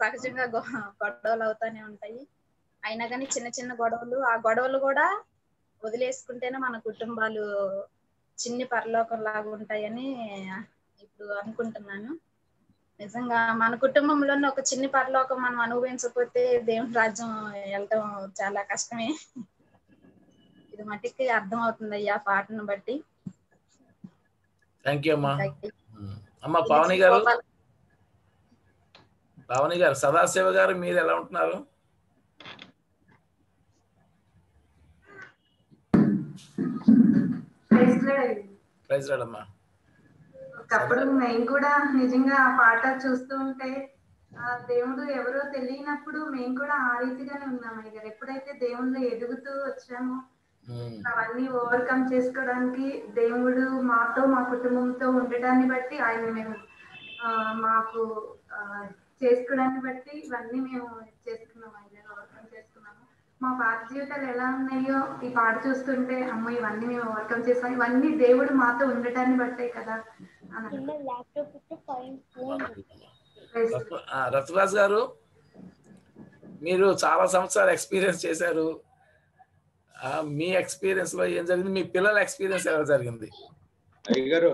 [SPEAKER 11] సహజంగా గొడవలు అవుతానే ఉంటాయి. అయినా కానీ చిన్న చిన్న గొడవలు ఆ గొడవలు కూడా వదిలేసుకుంటేనే మన కుటుంబాలు చిన్ని పరలోకం లాగా ఉంటాయని ఇప్పుడు అనుకుంటున్నాను. నిజంగా మన కుటుంబంలోనే ఒక చిన్ని పరలోకం మనం అనుభవించకపోతే దేవుని రాజ్యం వెళ్ళటం చాలా కష్టమే. ఇది మట్టికి అర్థం అవుతుంది అయ్యా పాటను బట్టి.
[SPEAKER 5] థ్యాంక్ యూ అమ్మా. అమ్మా పావని గారు? పావని గారు సదాశివ గారు మీరు ఎలా ఉంటున్నారు? ప్రైజ్ రాడమ్మా
[SPEAKER 12] ఒకప్పుడు మేము కూడా నిజంగా ఆ పాట చూస్తూ ఉంటే ఆ దేవుడు ఎవరో తెలియనప్పుడు మేము కూడా ఆ రీతిగానే ఉన్నాం అయ్యారు ఎప్పుడైతే దేవుళ్ళు ఎదుగుతూ వచ్చామో అవన్నీ ఓవర్కమ్ చేసుకోవడానికి దేవుడు మాతో మా కుటుంబంతో ఉండటాన్ని బట్టి ఆయన మేము మాకు చేసుకోవడాన్ని బట్టి ఇవన్నీ మేము చేసుకున్నాం అయ్యారు ఓవర్కమ్ చేసుకున్నాము. మా పాత జీవితాలు ఎలా ఉన్నాయో ఈ పాట చూస్తుంటే అమ్మ ఇవన్నీ మేము ఓవర్కమ్ చేసాం. ఇవన్నీ దేవుడు మాతో ఉండటాన్ని బట్టే కదా
[SPEAKER 5] రత్నరాజ్ గారు మీరు చాలా సంవత్సరాలు ఎక్స్పీరియన్స్ చేశారు. మీ ఎక్స్పీరియన్స్లో ఏం జరిగింది? మీ పిల్లల ఎక్స్పీరియన్స్ ఎలా జరిగింది?
[SPEAKER 13] అయ్యగారు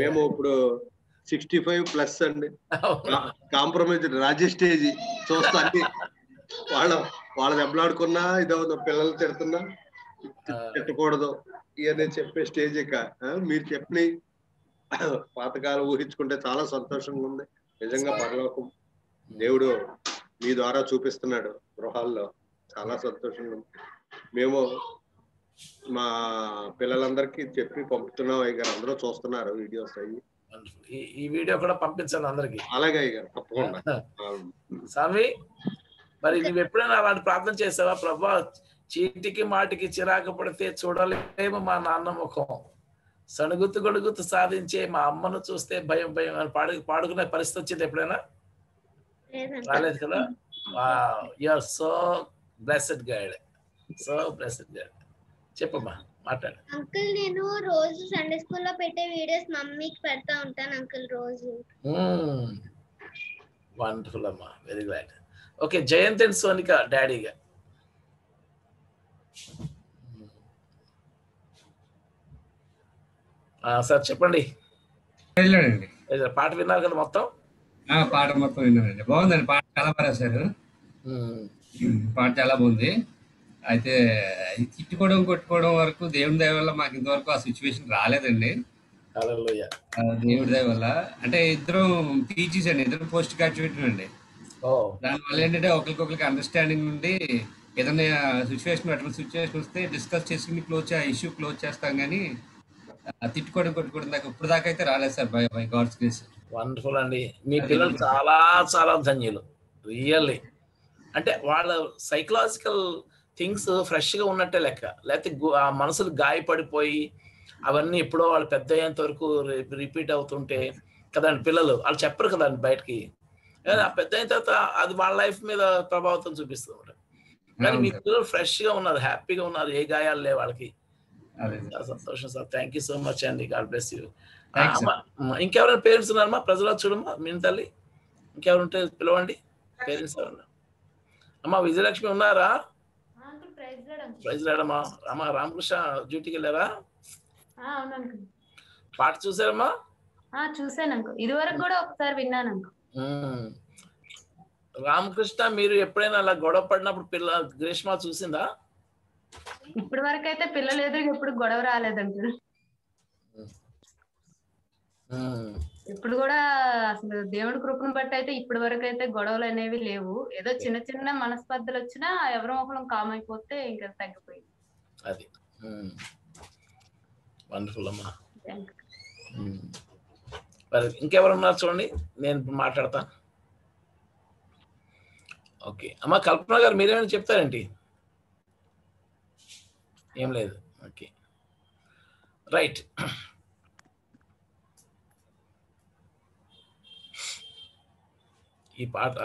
[SPEAKER 13] మేము ఇప్పుడు సిక్స్టీ ఫైవ్ ప్లస్ అండి కాంప్రమైజ్ రాజస్టేజ్ చూస్తా అన్ని వాళ్ళ వాళ్ళ దెబ్బలాడుకున్నా ఇదవుతుంది పిల్లలు తిడుతున్నా తిట్టకూడదు ఇవన్నీ చెప్పే స్టేజ్ ఇక మీరు చెప్పిన పాతకాలం ఊహించుకుంటే చాలా సంతోషంగా ఉంది. నిజంగా పరలోకం దేవుడు మీ ద్వారా చూపిస్తున్నాడు గృహాల్లో. చాలా సంతోషంగా ఉంది. మేము మా పిల్లలందరికీ చెప్పి పంపుతున్నాం అయ్య అందరూ చూస్తున్నారు వీడియోస్ అయ్యి.
[SPEAKER 5] ఈ- వీడియో కూడా పంపించండి అందరికి.
[SPEAKER 13] అలాగే అయ్య గారు తప్పకుండా
[SPEAKER 5] స్వామి మరి నువ్వు ఎప్పుడైనా అలాంటి ప్రార్థన చేసావా? ప్రభా చీటికి మాటికి చిరాకు పడితే చూడలేము మా నాన్న ముఖం. సణుగుతు గొడుగుతు సాధించే మా అమ్మను చూస్తే భయం భయం అని పాడు పాడుకునే పరిస్థితి వచ్చింది ఎప్పుడైనా? రాలేదు కదా? You're so blessed guide so guide చెప్పమ్మా మాట్లాడు.
[SPEAKER 14] అంకుల్ నేను రోజు సండే స్కూల్లో పెట్టే వీడియోస్ మమ్మీకి పెడతా ఉంటాను అంకుల్ రోజు.
[SPEAKER 5] వండర్ఫుల్ అమ్మా very glad okay Jayant and Sonika డాడీగా. Sir చెప్పండి.
[SPEAKER 15] వెళ్ళాడండి
[SPEAKER 5] పాట విన్నారు కదా మొత్తం?
[SPEAKER 15] పాట మొత్తం విన్నానండి. బాగుందండి పాట చాలా బాగా రాశారు. పాట చాలా బాగుంది. అయితే తిట్టుకోవడం కొట్టుకోవడం వరకు దేవుని దయ వల్ల మాకు ఇంతవరకు ఆ సిచ్యువేషన్ రాలేదండి. దేవుడి దయ వల్ల. అంటే ఇద్దరం టీచర్స్ అండి ఇద్దరు పోస్ట్ గ్రాడ్యుయేట్ అండి. దానివల్ల ఏంటంటే ఒకరికొకరికి అండర్స్టాండింగ్ నుండి ఏదైనా సిచ్యువేషన్ అటువంటి సిచ్యువేషన్ వస్తే డిస్కస్ చేసుకుని క్లోజ్ ఆ ఇష్యూ క్లోజ్ చేస్తాం కానీ తిట్టుకోవడం కొట్టుకోవడం దాకా ఇప్పుడు దాకా అయితే రాలేదు sir bye bye God's grace.
[SPEAKER 5] Wonderful అండి. మీ పిల్లలు చాలా చాలా ధన్యులు. రియల్లీ అంటే వాళ్ళ సైకలాజికల్ థింగ్స్ ఫ్రెష్గా ఉన్నట్టే లెక్క. లేకపోతే ఆ మనసులు గాయపడిపోయి అవన్నీ ఎప్పుడో వాళ్ళు పెద్ద అయ్యేంత వరకు రిపీట్ అవుతుంటే కదండి పిల్లలు వాళ్ళు చెప్పరు కదండి బయటకి. పెద్ద అయిన తర్వాత అది వాళ్ళ లైఫ్ మీద ప్రభావితం చూపిస్తుంది అన్నమాట. కానీ మీ పిల్లలు ఫ్రెష్గా ఉన్నారు హ్యాపీగా ఉన్నారు ఏ గాయాలు లేవు వాళ్ళకి. సంతోషం sir. Thank you so much అండి. God
[SPEAKER 15] bless you.
[SPEAKER 5] ఇంకెవరైనా పేరెంట్స్ ఉన్నారమ్మా? ప్రజలు చూడమ్మా మీ తల్లి. ఇంకెవరు ఉంటే పిలవండి. పేరెంట్స్ ఎవరన్నా అమ్మా విజయలక్ష్మి ఉన్నారా?
[SPEAKER 9] ప్రైజ్
[SPEAKER 5] రాడమ్మా అమ్మా రామకృష్ణ డ్యూటీకి వెళ్ళారా? పాట చూసారమ్మా?
[SPEAKER 9] ఆ చూసాను అంకుల్ ఇది వరకు కూడా ఒకసారి విన్నాను
[SPEAKER 5] మ్మ్. రామకృష్ణ మీరు ఎప్పుడైనా అలా గొడవ పడినప్పుడు పిల్ల గ్రీష్మ చూసిందా?
[SPEAKER 9] ఇప్పటి వరకు అయితే పిల్లలు ఎదురు ఎప్పుడు గొడవ రాలేదు అంకుల్
[SPEAKER 5] మ్మ్.
[SPEAKER 9] ఇప్పుడు కూడా అసలు దేవుడి కృపను బట్టి అయితే ఇప్పటి వరకు అయితే గొడవలు అనేవి లేవు. ఏదో చిన్న చిన్న మనస్పర్ధలు వచ్చినా ఎవరో ఒకరు కామ్ అయిపోతే ఇంకా తగ్గిపోయింది.
[SPEAKER 5] అది. వండర్ఫుల్ అమ్మా. మరి ఇంకెవరు ఉన్నారు చూడండి నేను ఇప్పుడు మాట్లాడతా. ఓకే. అమ్మా కల్పన గారు మీరేమైనా చెప్తారేంటి? ఏం లేదు. ఓకే. రైట్. ఈ పాట?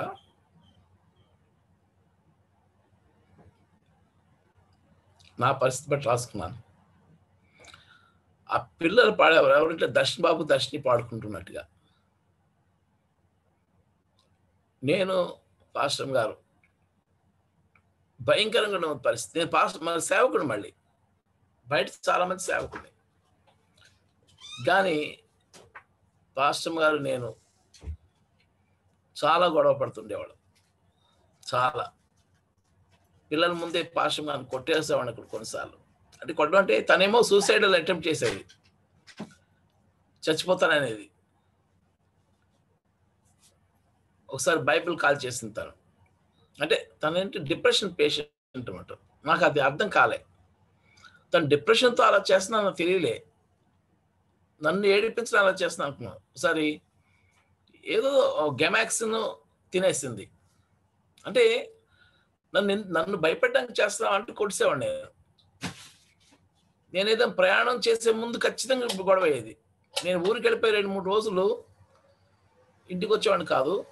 [SPEAKER 5] నా పరిస్థితి బట్టి రాసుకున్నాను. ఆ పిల్లలు పాడేవారు. ఎవరంటే దర్శన్ బాబు దర్శని పాడుకుంటున్నట్టుగా. నేను పాస్టర్ గారు. భయంకరంగా ఉన్న పరిస్థితి. నేను పాస్టర్ మన సేవకుడు మళ్ళీ. బయట చాలా మంది కానీ పాస్టర్ గారు నేను చాలా గొడవ పడుతుండేవాడు చాలా. పిల్లల ముందే పాశం గారిని కొట్టేసేవాడిని కొన్నిసార్లు. అంటే కొట్టడం అంటే తనేమో సూసైడల్ అటెంప్ట్ చేసేది. చచ్చిపోతాననేది. ఒకసారి బైబిల్ కాల్ చేసింది తను. అంటే తనేంటి డిప్రెషన్ పేషెంట్ అనమాట నాకు అది అర్థం కాలే. తను డిప్రెషన్తో అలా చేస్తున్నా తెలియలే. నన్ను ఏడిపించడం అలా చేస్తున్నాను అనుకున్నాను. ఒకసారి ఏదో గెమాక్స్ను తినేసింది. అంటే నన్ను నన్ను భయపెట్టడానికి చేస్తున్నావు అంటూ కొడిసేవాడిని నేను. నేనేదో ప్రయాణం చేసే ముందు ఖచ్చితంగా గొడవ అయ్యేది. నేను ఊరికి వెళ్ళిపోయి రెండు మూడు రోజులు ఇంటికి వచ్చేవాడిని కాదు.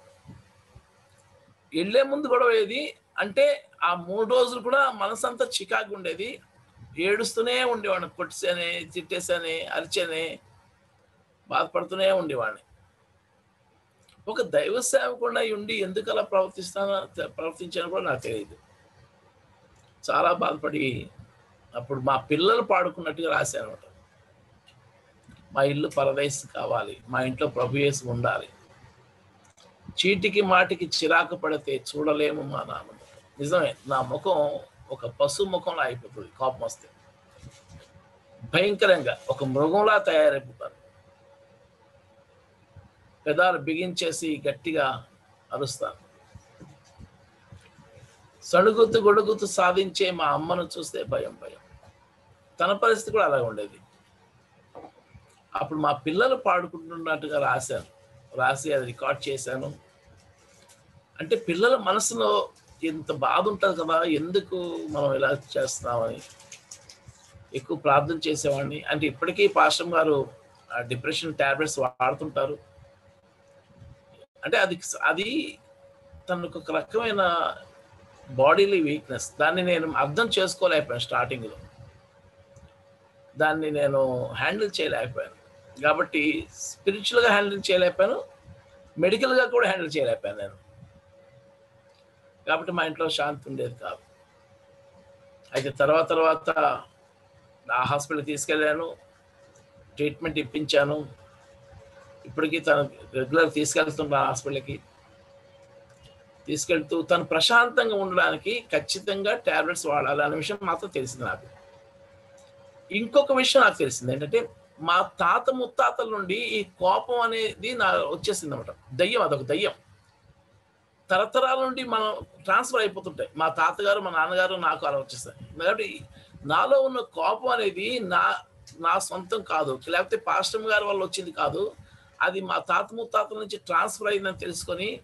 [SPEAKER 5] వెళ్ళే ముందు గొడవ అయ్యేది. అంటే ఆ మూడు రోజులు కూడా మనసంతా చికాకు ఉండేది. ఏడుస్తూనే ఉండేవాడిని. కొట్టేసానే తిట్టేసానే అరిచానే బాధపడుతూనే ఉండేవాడిని. ఒక దైవ సేవకుండా ఉండి ఎందుకు అలా ప్రవర్తిస్తానో ప్రవర్తించానో కూడా నాకు తెలియదు చాలా బాధపడి అప్పుడు మా పిల్లలు పాడుకున్నట్టుగా రాశాను అనమాట మా ఇల్లు పరదేశ్ కావాలి మా ఇంట్లో ప్రభు ఉండాలి. చీటికి మాటికి చిరాకు పడితే చూడలేము మా నాన్న నిజమే నా ముఖం ఒక పశు ముఖంలో అయిపోతుంది కోపం వస్తే. భయంకరంగా ఒక మృగంలా తయారైపోతాను పెదాలు బిగించేసి గట్టిగా అరుస్తాను సణుగుతూ గొడుగుతూ సాధించే మా అమ్మను చూస్తే భయం భయం. తన పరిస్థితి కూడా అలాగే ఉండేది. అప్పుడు మా పిల్లలు పాడుకుంటున్నట్టుగా రాశాను రాసి అది రికార్డ్ చేశాను. అంటే పిల్లల మనసులో ఇంత బాధ ఉంటుంది కదా ఎందుకు మనం ఇలా చేస్తున్నామని. ఎక్కువ ప్రార్థన చేసేవాడిని. అంటే ఇప్పటికీ పాస్టమ్ గారు డిప్రెషన్ ట్యాబ్లెట్స్ వాడుతుంటారు. అంటే అది అది తనకు ఒక రకమైన బాడీలీ వీక్నెస్. దాన్ని నేను అర్థం చేసుకోలేకపోయాను స్టార్టింగ్లో. దాన్ని నేను హ్యాండిల్ చేయలేకపోయాను. కాబట్టి స్పిరిచువల్గా హ్యాండిల్ చేయలేకపోయాను. మెడికల్గా కూడా హ్యాండిల్ చేయలేకపోయాను నేను. కాబట్టి మా ఇంట్లో శాంతి ఉండేది కాదు. అయితే తర్వాత తర్వాత ఆ హాస్పిటల్కి తీసుకెళ్ళాను. ట్రీట్మెంట్ ఇప్పించాను. ఇప్పటికీ తను రెగ్యులర్ తీసుకెళ్తున్నా హాస్పిటల్కి. తీసుకెళ్తూ తను ప్రశాంతంగా ఉండడానికి ఖచ్చితంగా ట్యాబ్లెట్స్ వాడాలి అనే విషయం మాత్రం తెలిసింది నాకు. ఇంకొక విషయం నాకు తెలిసింది ఏంటంటే మా తాత ముత్తాతల నుండి ఈ కోపం అనేది నా వచ్చేసింది అనమాట దయ్యం అదొక దయ్యం. తరతరాల నుండి మనం ట్రాన్స్ఫర్ అయిపోతుంటాయి. మా తాతగారు మా నాన్నగారు నాకు అలా వచ్చేస్తాయి. కాబట్టి నాలో ఉన్న కోపం అనేది నా నా సొంతం కాదు. లేకపోతే పాస్టమ్ గారి వల్ల వచ్చింది కాదు. అది మా తాత ముత్తాతల నుంచి ట్రాన్స్ఫర్ అయిందని తెలుసుకొని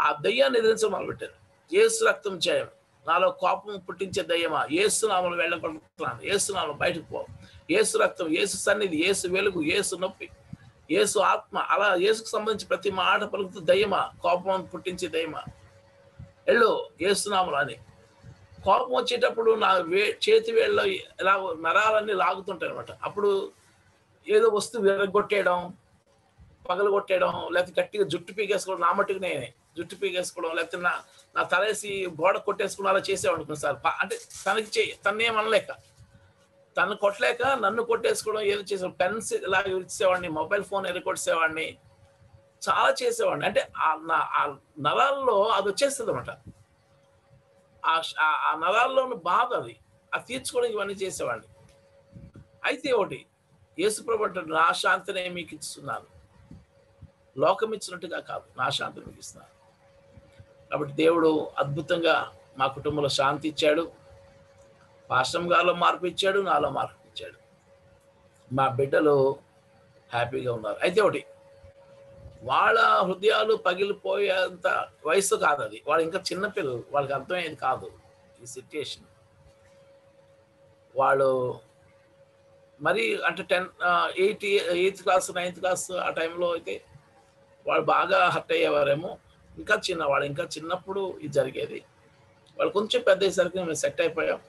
[SPEAKER 5] ఆ దయ్యాన్ని ఎదిరించడం మొదలుపెట్టారు. ఏసు రక్తం చేయం నాలో కోపం పుట్టించే దయ్యమా? ఏసు నామలు వెళ్ళగొడుతున్నాను. ఏసు నామలు బయటకు పో. ఏసు రక్తం ఏసు సన్నిధి ఏసు వెలుగు ఏసు నొప్పి ఏసు ఆత్మ అలా ఏసుకు సంబంధించి ప్రతి మాట పలుకుతూ దయ్యమా? కోపం పుట్టించే దయ్యమా? ఎళ్ళు ఏసునామలు అని. కోపం వచ్చేటప్పుడు నా వే చేతి వేళ్ళలో ఇలా నరాలన్నీ లాగుతుంటాయి అనమాట అప్పుడు ఏదో వస్తువు విరగొట్టేయడం పగలు కొట్టేయడం లేకపోతే గట్టిగా జుట్టు పీకేసుకోవడం నా మట్టుకు నేనే. జుట్టు పీకేసుకోవడం లేకపోతే నా నా తలేసి గోడ కొట్టేసుకోవడం అలా చేసేవాడు కొన్నిసార్లు. అంటే తనకి చే తన్నేం అనలేక. తను కొట్టలేక నన్ను కొట్టేసుకోవడం ఏదో చేసేవాడు పెన్స్ ఇలా ఇచ్చేవాడిని మొబైల్ ఫోన్ ఎరగొట్టేసేవాడిని చాలా చేసేవాడిని. అంటే ఆ నా నరాల్లో అది వచ్చేస్తుంది అనమాట ఆ నరాల్లో ఉన్న బాధ అది. అది తీర్చుకోవడానికి ఇవన్నీ చేసేవాడిని. అయితే ఒకటి యేసుప్రభు అంటాడు నా శాంతినే మీకు ఇస్తున్నాను లోకం ఇచ్చినట్టుగా కాదు నా శాంతిని మీకు ఇస్తున్నాను కాబట్టి దేవుడు అద్భుతంగా మా కుటుంబంలో శాంతి ఇచ్చాడు. పాశ్రం గారిలో మార్పు ఇచ్చాడు నాలో మార్పు ఇచ్చాడు. మా బిడ్డలు హ్యాపీగా ఉన్నారు. అయితే ఒకటి వాళ్ళ హృదయాలు పగిలిపోయేంత వయసు కాదు అది. వాళ్ళు ఇంకా చిన్నపిల్లలు వాళ్ళకి అర్థమయ్యేది కాదు ఈ సిచ్యుయేషన్. వాళ్ళు మరి అంటే ten eighth eighth class ninth class ఆ టైంలో అయితే వాళ్ళు బాగా హర్ట్ అయ్యేవారేమో ఇంకా చిన్న వాళ్ళు ఇంకా చిన్నప్పుడు ఇది జరిగేది. వాళ్ళు కొంచెం పెద్ద అయ్యేసరికి మేము సెట్ అయిపోయాం.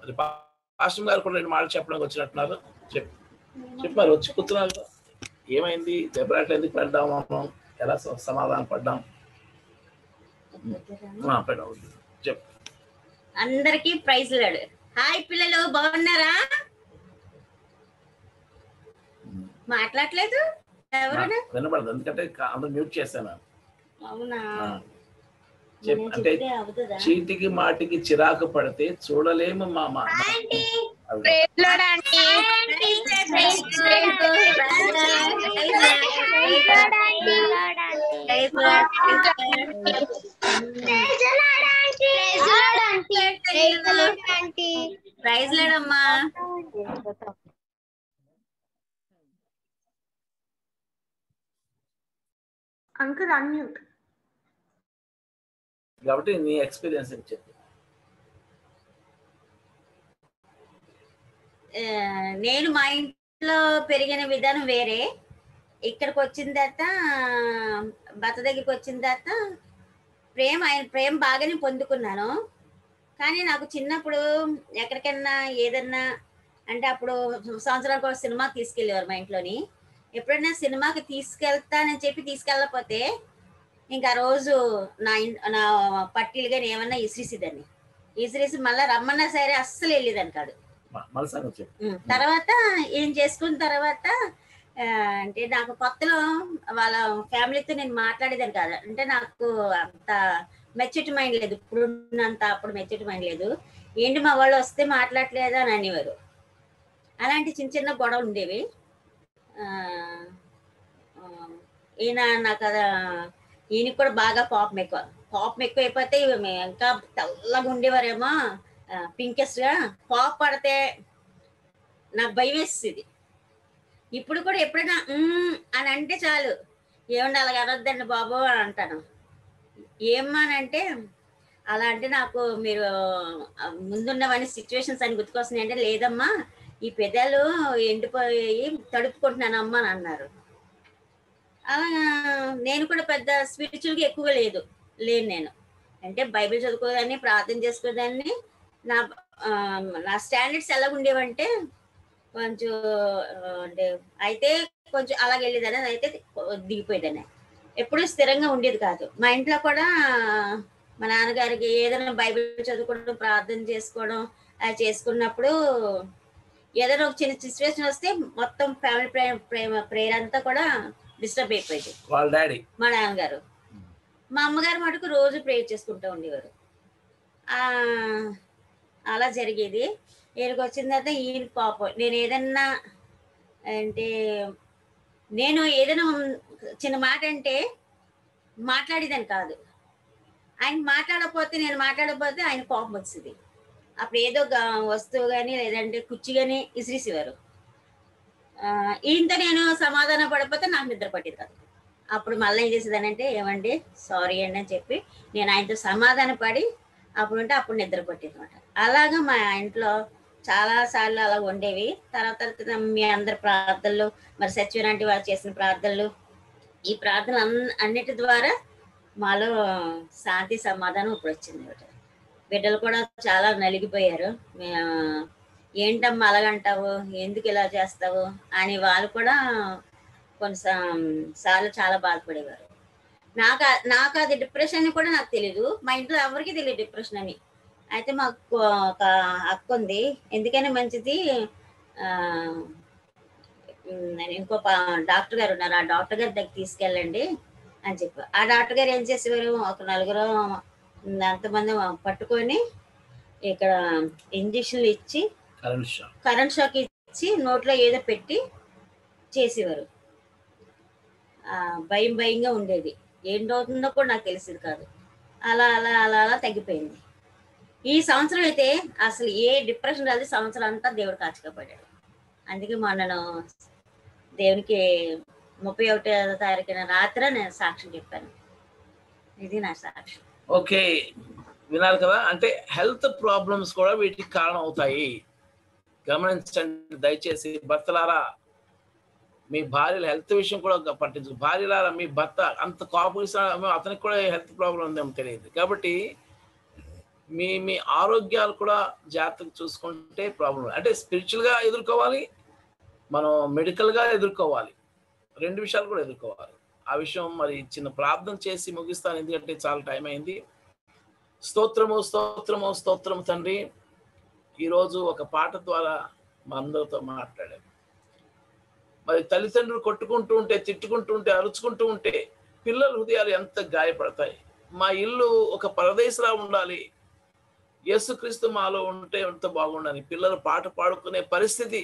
[SPEAKER 5] మరి పాస్టర్ గారు కూడా రెండు మాటలు చెప్పడానికి వచ్చినట్టున్నారు. చెప్పి. చెప్పారు వచ్చి కూర్చున్నారు ఏమైంది? దెబ్బలాట్లు ఎందుకు పడ్డాం మనం ఎలా సమాధానం పడ్డాం? చెప్ చెప్పు.
[SPEAKER 16] అందరికి ప్రైజ్ లాడు. హాయ్ పిల్లలు బాగున్నారా? మాట్లాడలేదు? ఎవరు
[SPEAKER 5] వినపడదు ఎందుకంటే అందరూ మ్యూట్ చేశాను అంటే? చీటికి మాటికి చిరాకు పడితే చూడలేము మామ
[SPEAKER 16] ప్రైజ్ లేడమ్మా
[SPEAKER 17] అంకుల్ అన్మ్యూట్
[SPEAKER 5] కాబట్టి నీ ఎక్స్పీరియన్స్ ఏం చెప్పు.
[SPEAKER 16] నేను మా ఇంట్లో పెరిగిన విధానం వేరే. ఇక్కడికి వచ్చిన తర్వాత భర్త దగ్గరికి వచ్చిన తర్వాత ప్రేమ ఆయన ప్రేమ బాగానే పొందుకున్నాను. కానీ నాకు చిన్నప్పుడు ఎక్కడికైనా ఏదన్నా అంటే అప్పుడు సంవత్సరానికి ఒక సినిమా తీసుకెళ్ళేవారు మా ఇంట్లోని. ఎప్పుడైనా సినిమాకి తీసుకెళ్తానని చెప్పి తీసుకెళ్ళకపోతే ఇంకా రోజు నా నా పట్టీలు కానీ ఏమన్నా ఇసిరిసిదాన్ని ఇసిరిసి మళ్ళీ రమ్మన్నా సరే అస్సలు వెళ్ళేదాన్ని కాదు. తర్వాత ఏం చేసుకున్న తర్వాత అంటే నాకు కొత్తలో వాళ్ళ ఫ్యామిలీతో నేను మాట్లాడేదాన్ని కాదు. అంటే నాకు అంత మెచ్యూరిటీ మైండ్ లేదు. ఇప్పుడు ఉన్నంత అప్పుడు మెచ్యూరిటీ మైండ్ లేదు. ఏంటి మా వాళ్ళు వస్తే మాట్లాడలేదా అని అనేవారు. అలాంటి చిన్న చిన్న గొడవలు ఉండేవి. ఈయన నాకు ఈయనకి కూడా బాగా కోపం ఎక్కువ. కోపం ఎక్కువ అయిపోతే ఇవి ఇంకా తెల్లగా ఉండేవారేమో పింకెస్గా పాప కోప పడితే నాకు భయం వేస్తుంది ఇప్పుడు కూడా ఎప్పుడైనా అని అంటే చాలు. ఏమండి అలాగ అనొద్దండి బాబు అని అంటాను. ఏమ్మా అని అంటే అలా అంటే నాకు మీరు ముందున్నవన్నీ సిచ్యువేషన్స్ అని గుర్తుకొస్తున్నాయి అంటే లేదమ్మా. ఈ పెదాలు ఎండిపోయి తడుపుకుంటున్నాను అమ్మ అని అన్నారు. నేను కూడా పెద్ద స్పిరిచువల్గా ఎక్కువ లేదు లేను నేను. అంటే బైబిల్ చదువుకోదాన్ని ప్రార్థన చేసుకోదాన్ని నా నా స్టాండర్డ్స్ ఎలా ఉండేవంటే కొంచెం అంటే అయితే కొంచెం అలాగ వెళ్ళేదాన్ని అయితే దిగిపోయేదాన్ని. ఎప్పుడూ స్థిరంగా ఉండేది కాదు. మా ఇంట్లో కూడా మా నాన్నగారికి ఏదైనా బైబిల్ చదువుకోవడం ప్రార్థన చేసుకోవడం అది చేసుకున్నప్పుడు ఏదైనా ఒక చిన్న సిచ్యువేషన్ వస్తే మొత్తం ఫ్యామిలీ ప్రేమ ప్రేమ ప్రేయర్ అంతా కూడా డిస్టర్బ్ అయిపోయేది.
[SPEAKER 5] వాళ్ళ డాడీ.
[SPEAKER 16] మా నాన్నగారు. మా అమ్మగారు మటుకు రోజు ప్రేయర్ చేసుకుంటూ ఉండేవారు. అలా జరిగేది. ఈయనకి వచ్చిన తర్వాత ఈయన పాపం. నేను ఏదన్నా అంటే నేను ఏదైనా చిన్న మాట అంటే మాట్లాడేదాన్ని కాదు. ఆయన మాట్లాడకపోతే నేను మాట్లాడకపోతే ఆయన కోపం వచ్చింది. అప్పుడు ఏదో వస్తువు కానీ లేదంటే కుర్చీ కానీ ఇసిరిసేవారు ఇంత నేను సమాధాన పడకపోతే నాకు నిద్ర పట్టేది కాదు. అప్పుడు మళ్ళీ ఏం చేసేదానంటే ఏమండి సారీ అండి అని చెప్పి నేను ఆయనతో సమాధాన పడి అప్పుడు ఉంటే అప్పుడు నిద్ర పట్టేది అనమాట. అలాగా మా ఇంట్లో చాలా సార్లు అలా ఉండేవి. తర్వాత మీ అందరి ప్రార్థనలు మరి సత్యనారాయణ వారు చేసిన ప్రార్థనలు ఈ ప్రార్థనలు అన్ అన్నిటి ద్వారా మాలో శాంతి సమాధానం ఇప్పుడు వచ్చింది బిడ్డలు కూడా చాలా నలిగిపోయారు. ఏంటమ్మా అలాగంటావు? ఎందుకు ఇలా చేస్తావు? అని వాళ్ళు కూడా కొన్ని సా- సార్లు చాలా బాధపడేవారు. నాకు నాకు అది డిప్రెషన్ అని కూడా నాకు తెలీదు. మా ఇంట్లో ఎవరికి తెలియదు డిప్రెషన్ అని. అయితే మాకు ఒక అక్క ఉంది. ఎందుకైనా మంచిది ఇంకొక ఇంకో డాక్టర్ గారు ఉన్నారు. ఆ డాక్టర్ గారి దగ్గర తీసుకెళ్ళండి అని చెప్పి ఆ డాక్టర్ గారు ఏం చేసేవారు? ఒక నలుగురు అంతమంది పట్టుకొని ఇక్కడ ఇంజక్షన్లు ఇచ్చి
[SPEAKER 5] కరెంట్ షాక్.
[SPEAKER 16] కరెంట్ షాక్ ఇచ్చి నోట్లో ఏదో పెట్టి చేసేవారు. భయం భయంగా ఉండేది. ఏంటవుతుందో కూడా నాకు తెలిసేది కాదు. అలా అలా అలా అలా తగ్గిపోయింది. ఈ సంవత్సరం అయితే అసలు ఏ డిప్రెషన్ రాదు సంవత్సరం అంతా దేవుడు కాచుకపోయాడు అందుకే మొన్న దేవునికి ముప్పై ఒకటో తారీఖున రాత్రి నేను సాక్ష్యం చెప్పాను. ఇది నా సాక్ష్యం.
[SPEAKER 5] ఓకే వినాలి కదా? అంటే హెల్త్ ప్రాబ్లమ్స్ కూడా వీటికి కారణం అవుతాయి గమనించండి దయచేసి భర్తలారా మీ భార్యల హెల్త్ విషయం కూడా పట్టించు భార్యలారా మీ భర్త అంత కోపం అతనికి కూడా హెల్త్ ప్రాబ్లం ఉందేమో తెలియదు. కాబట్టి మీ మీ ఆరోగ్యాలు కూడా జాగ్రత్తగా చూసుకుంటే ప్రాబ్లం అంటే స్పిరిచువల్గా ఎదుర్కోవాలి మనం మెడికల్గా ఎదుర్కోవాలి. రెండు విషయాలు కూడా ఎదుర్కోవాలి. ఆ విషయం మరి చిన్న ప్రార్థన చేసి ముగిస్తాను. ఎందుకంటే చాలా టైం అయింది. స్తోత్రము స్తోత్రము స్తోత్రము తండ్రి. ఈరోజు ఒక పాట ద్వారా మా అందరితో మాట్లాడారు మరి తల్లిదండ్రులు కొట్టుకుంటూ ఉంటే తిట్టుకుంటూ ఉంటే అరుచుకుంటూ ఉంటే పిల్లల హృదయాలు ఎంత గాయపడతాయి. మా ఇల్లు ఒక పరదేశలా ఉండాలి. యేసుక్రీస్తు మాలో ఉంటే ఎంత బాగుండాలి. పిల్లలు పాట పాడుకునే పరిస్థితి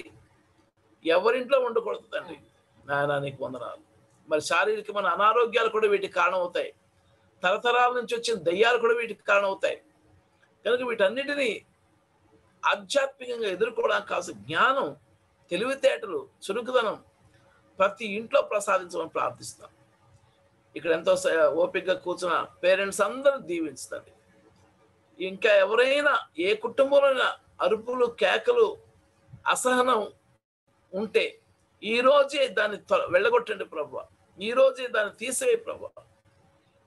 [SPEAKER 5] ఎవరింట్లో ఉండకూడదు తండ్రి. నాయన నీకు వందనాలు. మరి శారీరకమైన అనారోగ్యాలు కూడా వీటికి కారణం అవుతాయి తరతరాల నుంచి వచ్చిన దయ్యాలు కూడా వీటికి కారణం అవుతాయి కనుక వీటన్నిటినీ ఆధ్యాత్మికంగా ఎదుర్కోవడానికి కావాల్సిన జ్ఞానం తెలివితేటలు చురుకుదనం ప్రతి ఇంట్లో ప్రసాదించమని ప్రార్థిస్తాం. ఇక్కడ ఎంతో ఓపికగా కూర్చున్న పేరెంట్స్ అందరూ దీవించుతండి ఇంకా ఎవరైనా ఏ కుటుంబంలో అరుపులు కేకలు అసహనం ఉంటే ఈ రోజే దాన్ని త్వర వెళ్ళగొట్టండి ప్రభు ఈ రోజే దాన్ని తీసివే ప్రభా.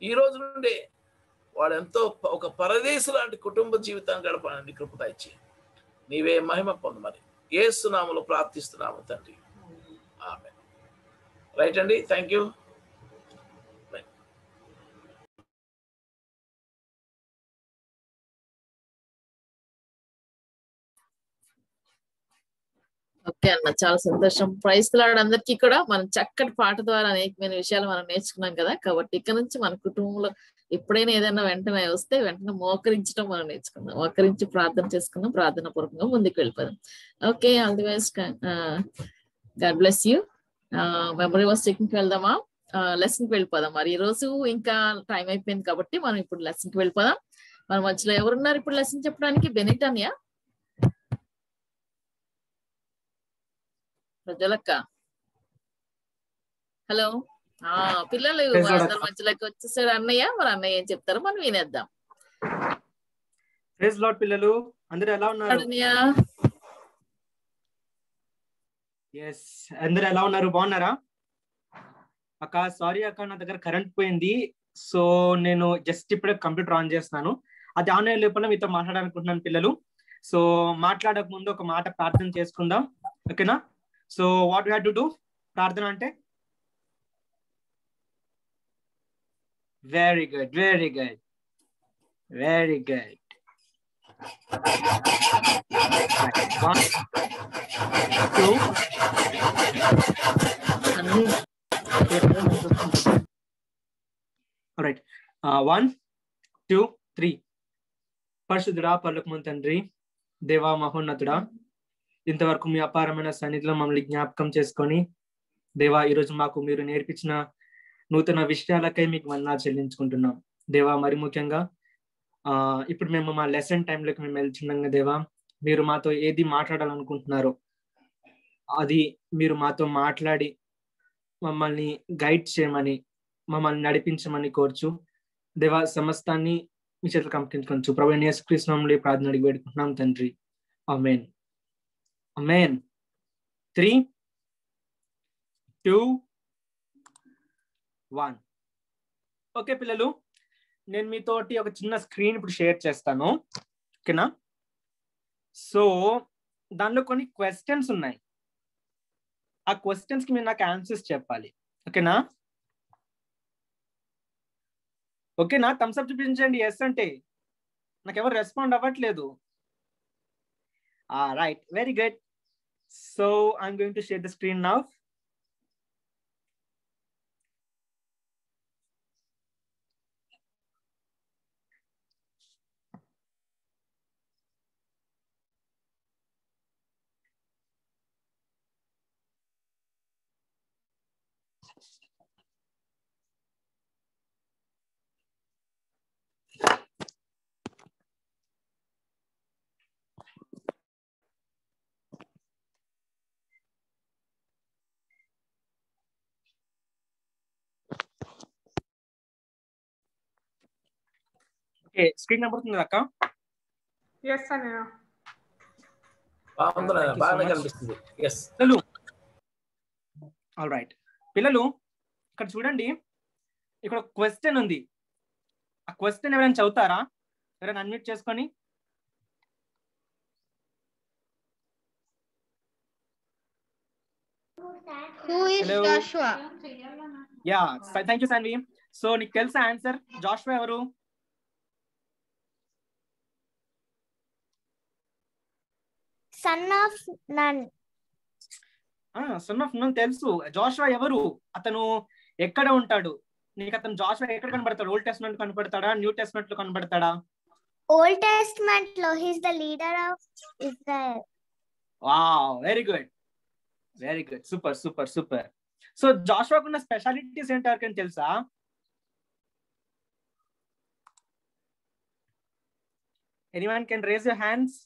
[SPEAKER 5] ఈ రోజు నుండే వాడు ఎంతో ఒక పరదేశు లాంటి కుటుంబ జీవితాన్ని గడపడానికి కృపత ఇచ్చి నీవే మహిమ పొందమని ఏసునామలో ప్రార్థిస్తున్నాము తండ్రి. ఆమె రైట్ అండి. థ్యాంక్ యూ
[SPEAKER 7] ఓకే అన్న చాలా సంతోషం. ప్రైజ్ అందరికీ కూడా మనం చక్కటి పాట ద్వారా అనేకమైన విషయాలు మనం నేర్చుకున్నాం కదా. కాబట్టి ఇక్కడ నుంచి మన కుటుంబంలో ఎప్పుడైనా ఏదైనా వెంటనే వస్తే వెంటనే మోకరించడం మనం నేర్చుకుందాం. మోకరించి ప్రార్థన చేసుకుందాం. ప్రార్థన పూర్వకంగా ముందుకు వెళ్ళిపోదాం. Okay all the best. God bless you. Memory verse technique వెళ్దామా? లెసన్కి వెళ్ళిపోదాం. మరి ఈ రోజు ఇంకా టైం అయిపోయింది కాబట్టి మనం ఇప్పుడు లెసన్కి వెళ్ళిపోదాం. మన మధ్యలో ఎవరున్నారు ఇప్పుడు లెసన్ చెప్పడానికి? బెనిట్ అనియా ప్రజలక్క. హలో? ఆ పిల్లలు అందరి. మధ్యలోకి వచ్చేసారు అన్నయ్య. మరి అన్నయ్య ఏం చెప్తారో మనం వినేద్దాం.
[SPEAKER 18] ప్రైజ్ పిల్లలు. అందరూ ఎలా ఉన్నారు? ఎస్ అందరూ ఎలా ఉన్నారు? బాగున్నారా? అక్క సారీ అక్క నా దగ్గర కరెంట్ పోయింది. సో నేను జస్ట్ ఇప్పుడే కంప్యూటర్ ఆన్ చేస్తున్నాను. అది ఆన్ అయ్యే లోపల మీతో మాట్లాడాలనుకుంటున్నాను పిల్లలు. సో మాట్లాడక ముందు ఒక మాట ప్రార్థన చేసుకుందాం. ఓకేనా? So what had to do ప్రార్థన అంటే very good very good very good One, two, right one two three పరిశుద్ధుడా పర్లకము తండ్రి దేవా మహోన్నతుడా ఇంతవరకు మీ అపారమైన సన్నిధిలో మమ్మల్ని జ్ఞాపకం చేసుకొని దేవా ఈరోజు మాకు మీరు నేర్పించిన నూతన విషయాలకై మీకు వందనా చెల్లించుకుంటున్నాం. దేవా మరి ముఖ్యంగా ఆ ఇప్పుడు మేము మా లెసన్ టైంలోకి మేము వెళ్తున్నాం దేవా మీరు మాతో ఏది మాట్లాడాలనుకుంటున్నారో అది మీరు మాతో మాట్లాడి మమ్మల్ని గైడ్ చేయమని మమ్మల్ని నడిపించమని కోరుచు. దేవా సమస్తాన్ని మీ చేతులు కంపించుకోవచ్చు ప్రభు యేసుక్రీస్తునామంలో ప్రార్థన అడిగి వేడుకుంటున్నాం తండ్రి. Amen amen three two one okay పిల్లలు నేను మీతోటి ఒక చిన్న స్క్రీన్ ఇప్పుడు షేర్ చేస్తాను. ఓకేనా సో దానిలో కొన్ని క్వశ్చన్స్ ఉన్నాయి. ఆ క్వశ్చన్స్కి మీరు నాకు ఆన్సర్స్ చెప్పాలి. ఓకేనా ఓకేనా థమ్స్అప్ చూపించండి. ఎస్ అంటే నాకు ఎవరు రెస్పాండ్ అవ్వట్లేదు right very good So I'm going to share the screen now. Okay screen కనబడుతుంది అక్క?
[SPEAKER 17] ఎస్ అన్నయ్య
[SPEAKER 18] పిల్లలు. ఆల్ రైట్ పిల్లలు ఇక్కడ చూడండి. ఇక్కడ క్వశ్చన్ ఉంది. ఆ క్వశ్చన్ ఎవరైనా చదువుతారా? ఎవరైనా అన్మ్యూట్ చేసుకొని? Yeah thank you Sanvi so నీకు తెలుసా ఆన్సర్ జాషువా ఎవరు?
[SPEAKER 14] Son of Nun.
[SPEAKER 18] Son of Nun తెలుసు. జాషువా ఎవరు? అతను ఎక్కడ ఉంటాడు? నీకు అతను జాషువా ఎక్కడ కనబడతాడు? ఓల్డ్ టెస్ట్మెంట్ కనబడతాడా? న్యూ టెస్ట్మెంట్లో కనబడతాడా?
[SPEAKER 14] Old Testament lo he's the leader of Israel.
[SPEAKER 18] Wow very good very good super super super so జాషువాకు ఉన్న స్పెషాలిటీస్ ఏంటి ఎవరికైనా తెలుసా? Anyone can raise your hands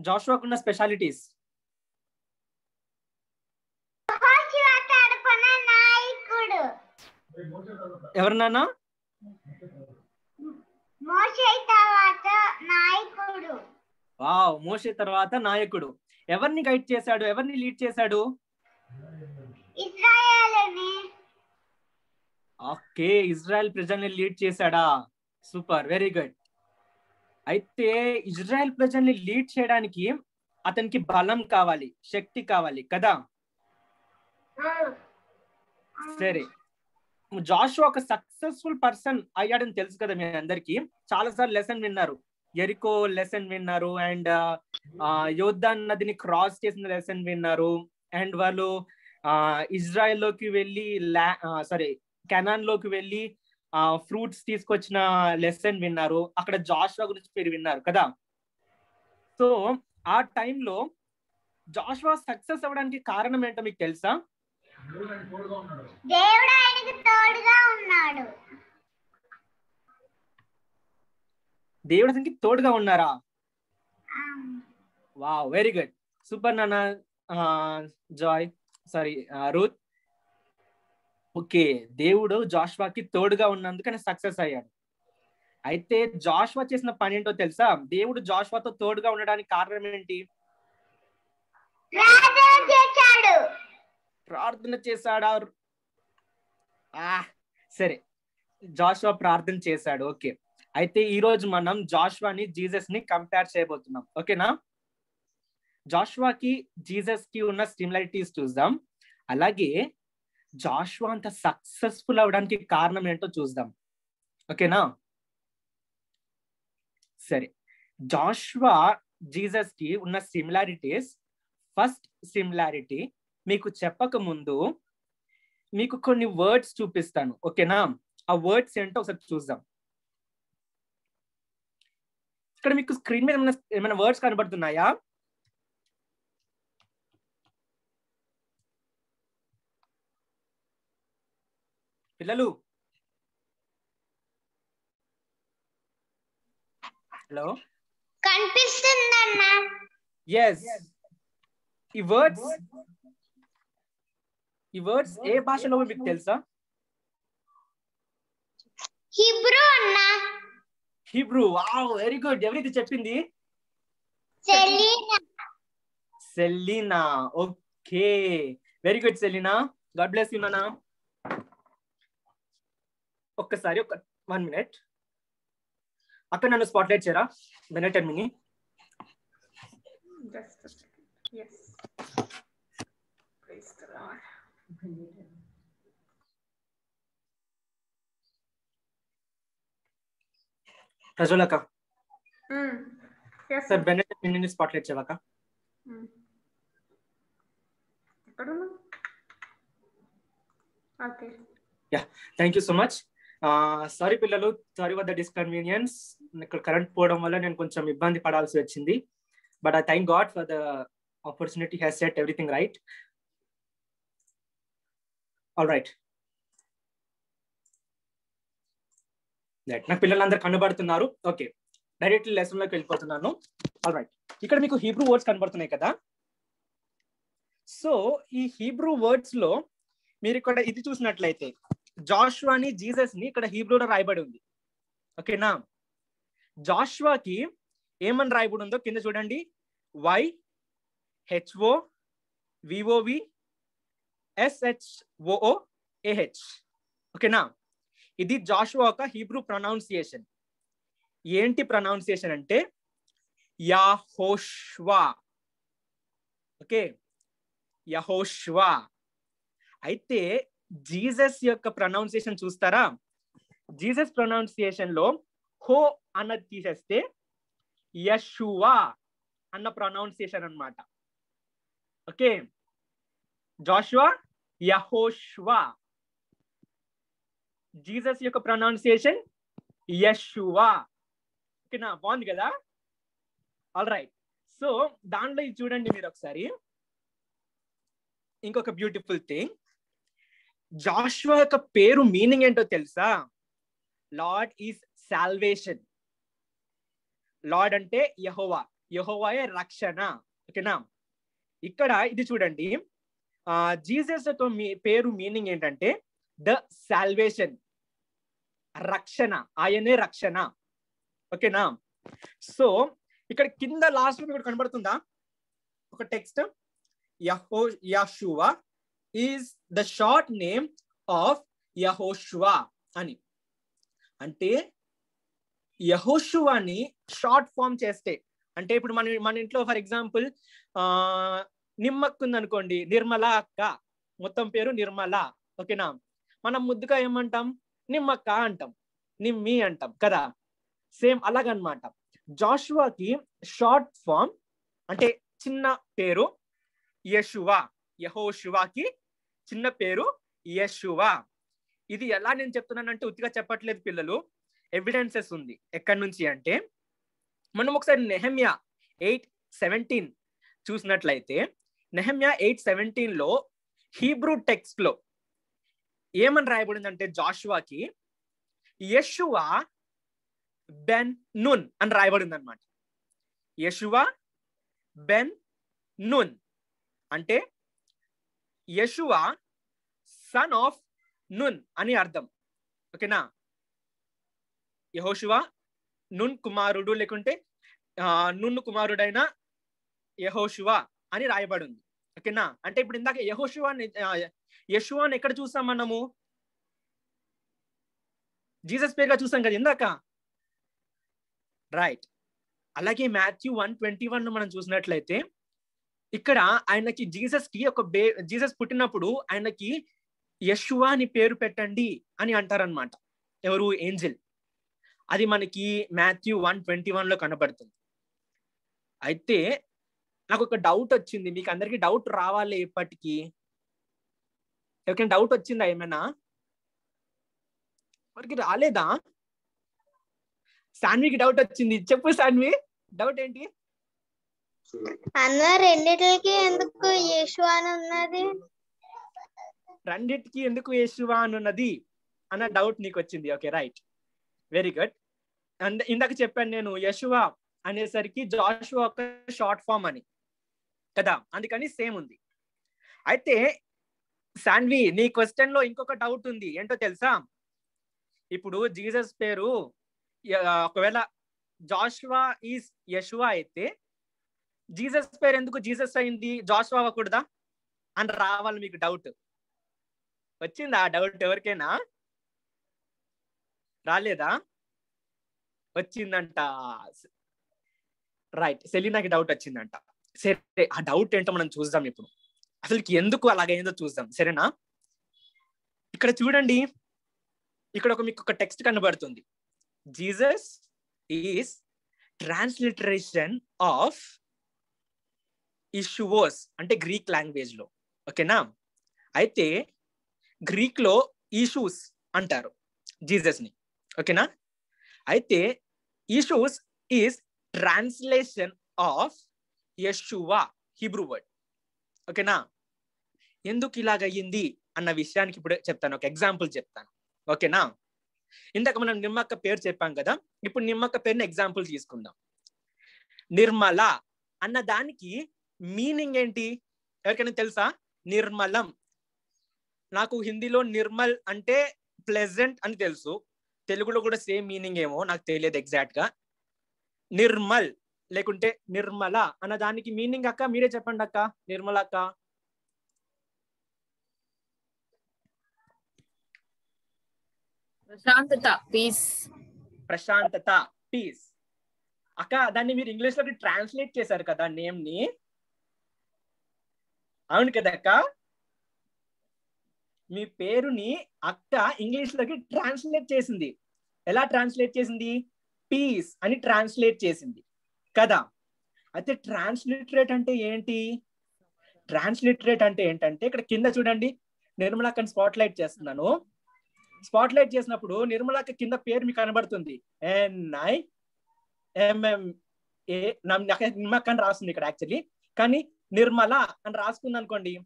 [SPEAKER 18] జాషువాకు ఉన్న స్పెషాలిటీస్
[SPEAKER 14] తర్వాత నాయకుడు
[SPEAKER 18] వావ్ మోషే తర్వాత నాయకుడు. ఎవరిని గైడ్ చేశాడు? ఎవరిని లీడ్ చేశాడు? ఓకే ఇజ్రాయెల్ ప్రజల్ని లీడ్ చేశాడా? సూపర్ వెరీ గుడ్ అయితే ఇజ్రాయెల్ ప్రజల్ని లీడ్ చేయడానికి అతనికి బలం కావాలి శక్తి కావాలి కదా? సరే. జాషు ఒక సక్సెస్ఫుల్ పర్సన్ అయ్యాడని తెలుసు కదా మీ అందరికి. చాలా సార్లు లెసన్ విన్నారు. ఎరికో లెసన్ విన్నారు అండ్ uh, యోద్ధాన్ నదిని క్రాస్ చేసిన లెసన్ విన్నారు. అండ్ వాళ్ళు ఇజ్రాయెల్లోకి వెళ్ళి సారీ కెనాన్లోకి వెళ్ళి ఫ్రూట్స్ తీసుకొచ్చిన లెసన్ విన్నారు. అక్కడ జాషువా గురించి మీరు విన్నారు కదా. సో ఆ టైంలో జాషువా సక్సెస్ అవ్వడానికి కారణం ఏంటో మీకు తెలుసా?
[SPEAKER 14] దేవుడు ఆయనకి తోడుగా ఉన్నాడు.
[SPEAKER 18] దేవుడు అతనికి తోడుగా ఉన్నారా? Wow very good. సూపర్ నాన్న జాయ్ సారీ రూత్. ఓకే దేవుడు జాష్వాకి తోడుగా ఉన్నందుకని సక్సెస్ అయ్యాడు. అయితే జాష్వా చేసిన పని ఏంటో తెలుసా? దేవుడు జాష్వాతో తోడుగా ఉండడానికి కారణం ఏంటి?
[SPEAKER 14] ప్రార్థన చేశాడు.
[SPEAKER 18] ప్రార్థన చేశాడా? ఆ సరే. జాషువా ప్రార్థన చేశాడు. ఓకే. అయితే ఈ రోజు మనం జాషువాని జీసస్ని కంపేర్ చేయబోతున్నాం. ఓకేనా? జాషువాకి జీసస్కి ఉన్న సిమిలారిటీస్ చూద్దాం. అలాగే జాషువా అంత సక్సెస్ఫుల్ అవడానికి కారణం ఏంటో చూద్దాం. ఓకేనా? సరే. జాషువా జీసస్కి ఉన్న సిమిలారిటీస్ ఫస్ట్ సిమిలారిటీ మీకు చెప్పక ముందు మీకు కొన్ని వర్డ్స్ చూపిస్తాను. ఓకేనా? ఆ వర్డ్స్ ఏంటో ఒకసారి చూద్దాం. ఇక్కడ మీకు స్క్రీన్ మీద ఏమైనా ఏమైనా వర్డ్స్ కనబడుతున్నాయా? పిల్లలు. హలో.
[SPEAKER 14] కనిపిస్తుందన్నా.
[SPEAKER 18] ఎస్ ఈ వర్డ్స్ ఈ వర్డ్స్ ఏ భాషలో మీకు తెలుసా?
[SPEAKER 14] హిబ్రూ అన్నా.
[SPEAKER 18] Hebrew wow very good. ఎవరిది చెప్పింది?
[SPEAKER 14] Selina.
[SPEAKER 18] Selina. Okay. Very good Selina. God bless you నానా ఒక్కసారి ఒక వన్ మినిట్ అక్కడ నన్ను స్పాట్లైట్ చేయరా minute and mini
[SPEAKER 17] Just a second. Yes. Praise the Lord.
[SPEAKER 18] ప్రజలక
[SPEAKER 17] Mm. Yes.
[SPEAKER 18] Sir Bennett mini spotlight చేయవాక
[SPEAKER 17] Mm. ఎక్కడున్నా okay
[SPEAKER 18] yeah thank you so much sorry పిల్లలు sorry వద్ద డిస్కన్వీనియన్స్ ఇక్కడ కరెంట్ పోవడం వల్ల నేను కొంచెం ఇబ్బంది పడాల్సి వచ్చింది. But I thank God for the opportunity has set everything right all right right నాకు పిల్లలందరూ కనబడుతున్నారు. ఓకే డైరెక్ట్లీ లెసన్లోకి వెళ్ళిపోతున్నాను. ఆల్ రైట్ ఇక్కడ మీకు హీబ్రూ వర్డ్స్ కనబడుతున్నాయి కదా? సో ఈ హీబ్రూ వర్డ్స్లో మీరు ఇక్కడ ఇది చూసినట్లయితే జాషువాని జీసస్ని ఇక్కడ హీబ్రూలో రాయబడి ఉంది. ఓకేనా? జాష్వాకి ఏమని రాయబడి ఉందో కింద చూడండి. వై హెచ్ఓ విఓవి ఎస్హెచ్ఓఓ ఏహెచ్ ఓకేనా? ఇది జాషువా ఒక హీబ్రూ ప్రొనౌన్సియేషన్. ఏంటి ప్రొనౌన్సియేషన్ అంటే యాహోష్వా. ఓకే? యహోష్వా. అయితే జీసస్ యొక్క ప్రొనౌన్సియేషన్ చూస్తారా? జీసస్ ప్రొనౌన్సియేషన్లో హో అన్నది తీసేస్తే యశువా అన్న ప్రొనౌన్సియేషన్ అన్నమాట. ఓకే? Joshua Yehoshua. జీసస్ యొక్క ప్రొనౌన్సియేషన్ యశువా ఓకేనా? బాగుంది కదా? ఆల్ రైట్ సో దాంట్లో ఇది చూడండి మీరు ఒకసారి. ఇంకొక బ్యూటిఫుల్ థింగ్ జాషువా యొక్క పేరు మీనింగ్ ఏంటో తెలుసా? Lord is salvation. లార్డ్ అంటే యహోవా. యహోవాయే రక్షణ. ఓకేనా? ఇక్కడ ఇది చూడండి. జీసస్ యొక్క మీ పేరు మీనింగ్ ఏంటంటే ద సాల్వేషన్. రక్షణ. ఆయనే రక్షణ. ఓకేనా? సో ఇక్కడ కింద లాస్ట్ ఇక్కడ కనబడుతుందా? ఒక టెక్స్ట్. యహో యాషువా is the short name of Yahoshua అని. అంటే యహోషువాని షార్ట్ ఫామ్ చేస్తే అంటే ఇప్పుడు మన మన ఇంట్లో ఫర్ ఎగ్జాంపుల్ ఆ ఉందనుకోండి నిర్మల అక్క. మొత్తం పేరు నిర్మల ఓకేనా? మనం ముద్దుగా ఏమంటాం? నిమ్మక్క అంటాం. నిమ్మి అంటాం కదా? సేమ్ అలాగనమాట. జాషువాకి షార్ట్ ఫామ్ అంటే చిన్న పేరు యశువా యహోషువాకి చిన్న పేరు యశువా ఇది ఎలా నేను చెప్తున్నానంటే ఉత్తిగా చెప్పట్లేదు పిల్లలు. ఎవిడెన్సెస్ ఉంది. ఎక్కడి నుంచి అంటే మనం ఒకసారి నెహమ్యా ఎయిట్ సెవెంటీన్ చూసినట్లయితే నెహమ్యా ఎయిట్ సెవెంటీన్లో హీబ్రూ టెక్స్ట్లో ఏమని రాయబడిందంటే జాషువాకి యశువా బెన్ నున్ అని రాయబడింది అనమాట యశువా బెన్ నున్ అంటే యశువా సన్ ఆఫ్ నున్ అని అర్థం. ఓకేనా యహోశువా నున్ కుమారుడు లేకుంటే నున్ను కుమారుడైన యహోశువా అని రాయబడి ఉంది ఓకేనా అంటే ఇప్పుడు ఇందాక యహోశివాని యశువాని ఎక్కడ చూసాం మనము? జీసస్ పేరుగా చూసాం కదా ఇందాక? రైట్ అలాగే మాథ్యూ వన్ ట్వంటీ వన్ మనం చూసినట్లయితే ఇక్కడ ఆయనకి జీసస్కి ఒక బే జీసస్ పుట్టినప్పుడు ఆయనకి యశువా అని పేరు పెట్టండి అని అంటారనమాట ఎవరు? ఏంజిల్. అది మనకి మాథ్యూ వన్ ట్వంటీ వన్లో కనబడుతుంది. అయితే నాకు ఒక డౌట్ వచ్చింది. మీకు అందరికి డౌట్ రావాలి ఇప్పటికీ. ఎవరికైనా డౌట్ వచ్చిందా ఏమైనా? ఎవరికి రాలేదా? సాన్వికి డౌట్ వచ్చింది. చెప్పు సాన్వి. డౌట్ ఏంటి?
[SPEAKER 14] అన్న రెండిటికి ఎందుకు యేసు అని ఉన్నది
[SPEAKER 18] రెండిటికి ఎందుకు యేసువా అని ఉన్నది అన్న డౌట్ నీకు వచ్చింది okay right very good and ఇందాక చెప్పాను నేను యశువా అనేసరికి జాషువా ఒక షార్ట్ ఫామ్ అని. కదా? అందుకని సేమ్ ఉంది. అయితే సాన్వి నీ క్వశ్చన్లో ఇంకొక డౌట్ ఉంది. ఏంటో తెలుసా? ఇప్పుడు జీసస్ పేరు ఒకవేళ జాషువా ఈస్ యశువా అయితే జీసస్ పేరు ఎందుకు జీసస్ అయింది? జాషువా అవ్వకూడదా? అని రావాలి మీకు డౌట్ వచ్చిందా ఆ డౌట్ ఎవరికైనా? రాలేదా? వచ్చిందంట. రైట్ సెలీనాకి డౌట్ వచ్చిందంట. సరే ఆ డౌట్ ఏంటో మనం చూద్దాం ఇప్పుడు. అసలుకి ఎందుకు అలాగైందో చూద్దాం. సరేనా? ఇక్కడ చూడండి. ఇక్కడ ఒక మీకు ఒక టెక్స్ట్ కనబడుతుంది. Jesus is transliteration of Iesous అంటే గ్రీక్ లాంగ్వేజ్లో. ఓకేనా అయితే గ్రీక్లో ఇష్యూస్ అంటారు జీసస్ని? ఓకేనా అయితే Iesous is translation of Yeshua Hebrew word ఓకేనా ఎందుకు ఇలాగ అయ్యింది అన్న విషయానికి ఇప్పుడు చెప్తాను. ఒక ఎగ్జాంపుల్ చెప్తాను. ఓకేనా ఇందాక మనం నిమ్మక్క పేరు చెప్పాం కదా? ఇప్పుడు నిమ్మక్క పేరుని ఎగ్జాంపుల్ తీసుకుందాం. నిర్మల అన్న దానికి మీనింగ్ ఏంటి? ఎవరికైనా తెలుసా? నిర్మలం. నాకు హిందీలో నిర్మల్ అంటే ప్లెజెంట్ అని తెలుసు. తెలుగులో కూడా సేమ్ మీనింగ్ ఏమో నాకు తెలియదు ఎగ్జాక్ట్గా. నిర్మల్ లేకుంటే నిర్మల అన్న దానికి మీనింగ్ అక్క మీరే చెప్పండి అక్క. నిర్మల అక్క.
[SPEAKER 7] ప్రశాంతత పీస్
[SPEAKER 18] ప్రశాంతత పీస్ అక్క దాన్ని మీరు ఇంగ్లీష్లోకి ట్రాన్స్లేట్ చేశారు కదా నేమ్ని. అవును కదా అక్క మీ పేరుని అక్క ఇంగ్లీష్లోకి ట్రాన్స్లేట్ చేసింది. ఎలా ట్రాన్స్లేట్ చేసింది? పీస్ అని ట్రాన్స్లేట్ చేసింది. కదా? అయితే ట్రాన్స్లిటరేట్ అంటే ఏంటి? ట్రాన్స్లిటరేట్ అంటే ఏంటంటే ఇక్కడ కింద చూడండి నిర్మలాక్కని స్పాట్ లైట్ చేస్తున్నాను. స్పాట్ లైట్ చేసినప్పుడు నిర్మలాక కింద పేరు మీకు కనబడుతుంది. ఎన్ఐ ఎంఎం ఏ నిమ్మక్క రాస్తుంది ఇక్కడ యాక్చువల్లీ కానీ నిర్మల అని రాసుకుంది అనుకోండి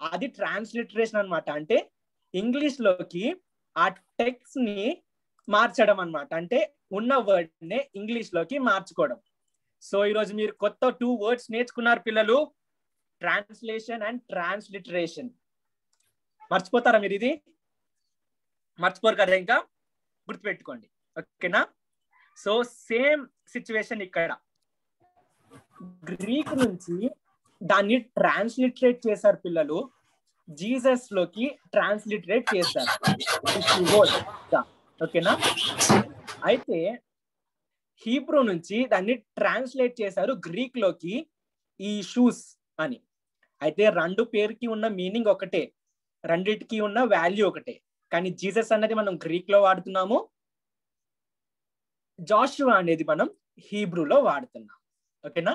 [SPEAKER 18] అది ట్రాన్స్లిటరేషన్ అన్నమాట. అంటే ఇంగ్లీష్లోకి ఆ టెక్స్ట్ని మార్చడం అన్నమాట. అంటే ఉన్న వర్డ్ నే ఇంగ్లీష్లోకి మార్చుకోవడం. సో ఈరోజు మీరు కొత్త టూ వర్డ్స్ నేర్చుకున్నారు పిల్లలు ట్రాన్స్లేషన్ అండ్ ట్రాన్స్లిటరేషన్ మర్చిపోతారా మీరు ఇది? మర్చిపోరు కదా ఇంకా? గుర్తుపెట్టుకోండి. ఓకేనా? సో సేమ్ సిచ్యువేషన్ ఇక్కడ. గ్రీక్ నుంచి దాన్ని ట్రాన్స్లిటరేట్ చేశారు పిల్లలు. జీసస్లోకి ట్రాన్స్లిటరేట్ చేశారు ఓకేనా అయితే హీబ్రూ నుంచి దాన్ని ట్రాన్స్లేట్ చేశారు గ్రీక్లోకి ఈ షూస్ అని. అయితే రెండు పేరుకి ఉన్న మీనింగ్ ఒకటే రెండిటికి ఉన్న వాల్యూ ఒకటే. కానీ జీసస్ అనేది మనం గ్రీక్లో వాడుతున్నాము. జాషువా అనేది మనం హీబ్రూలో వాడుతున్నాం. ఓకేనా?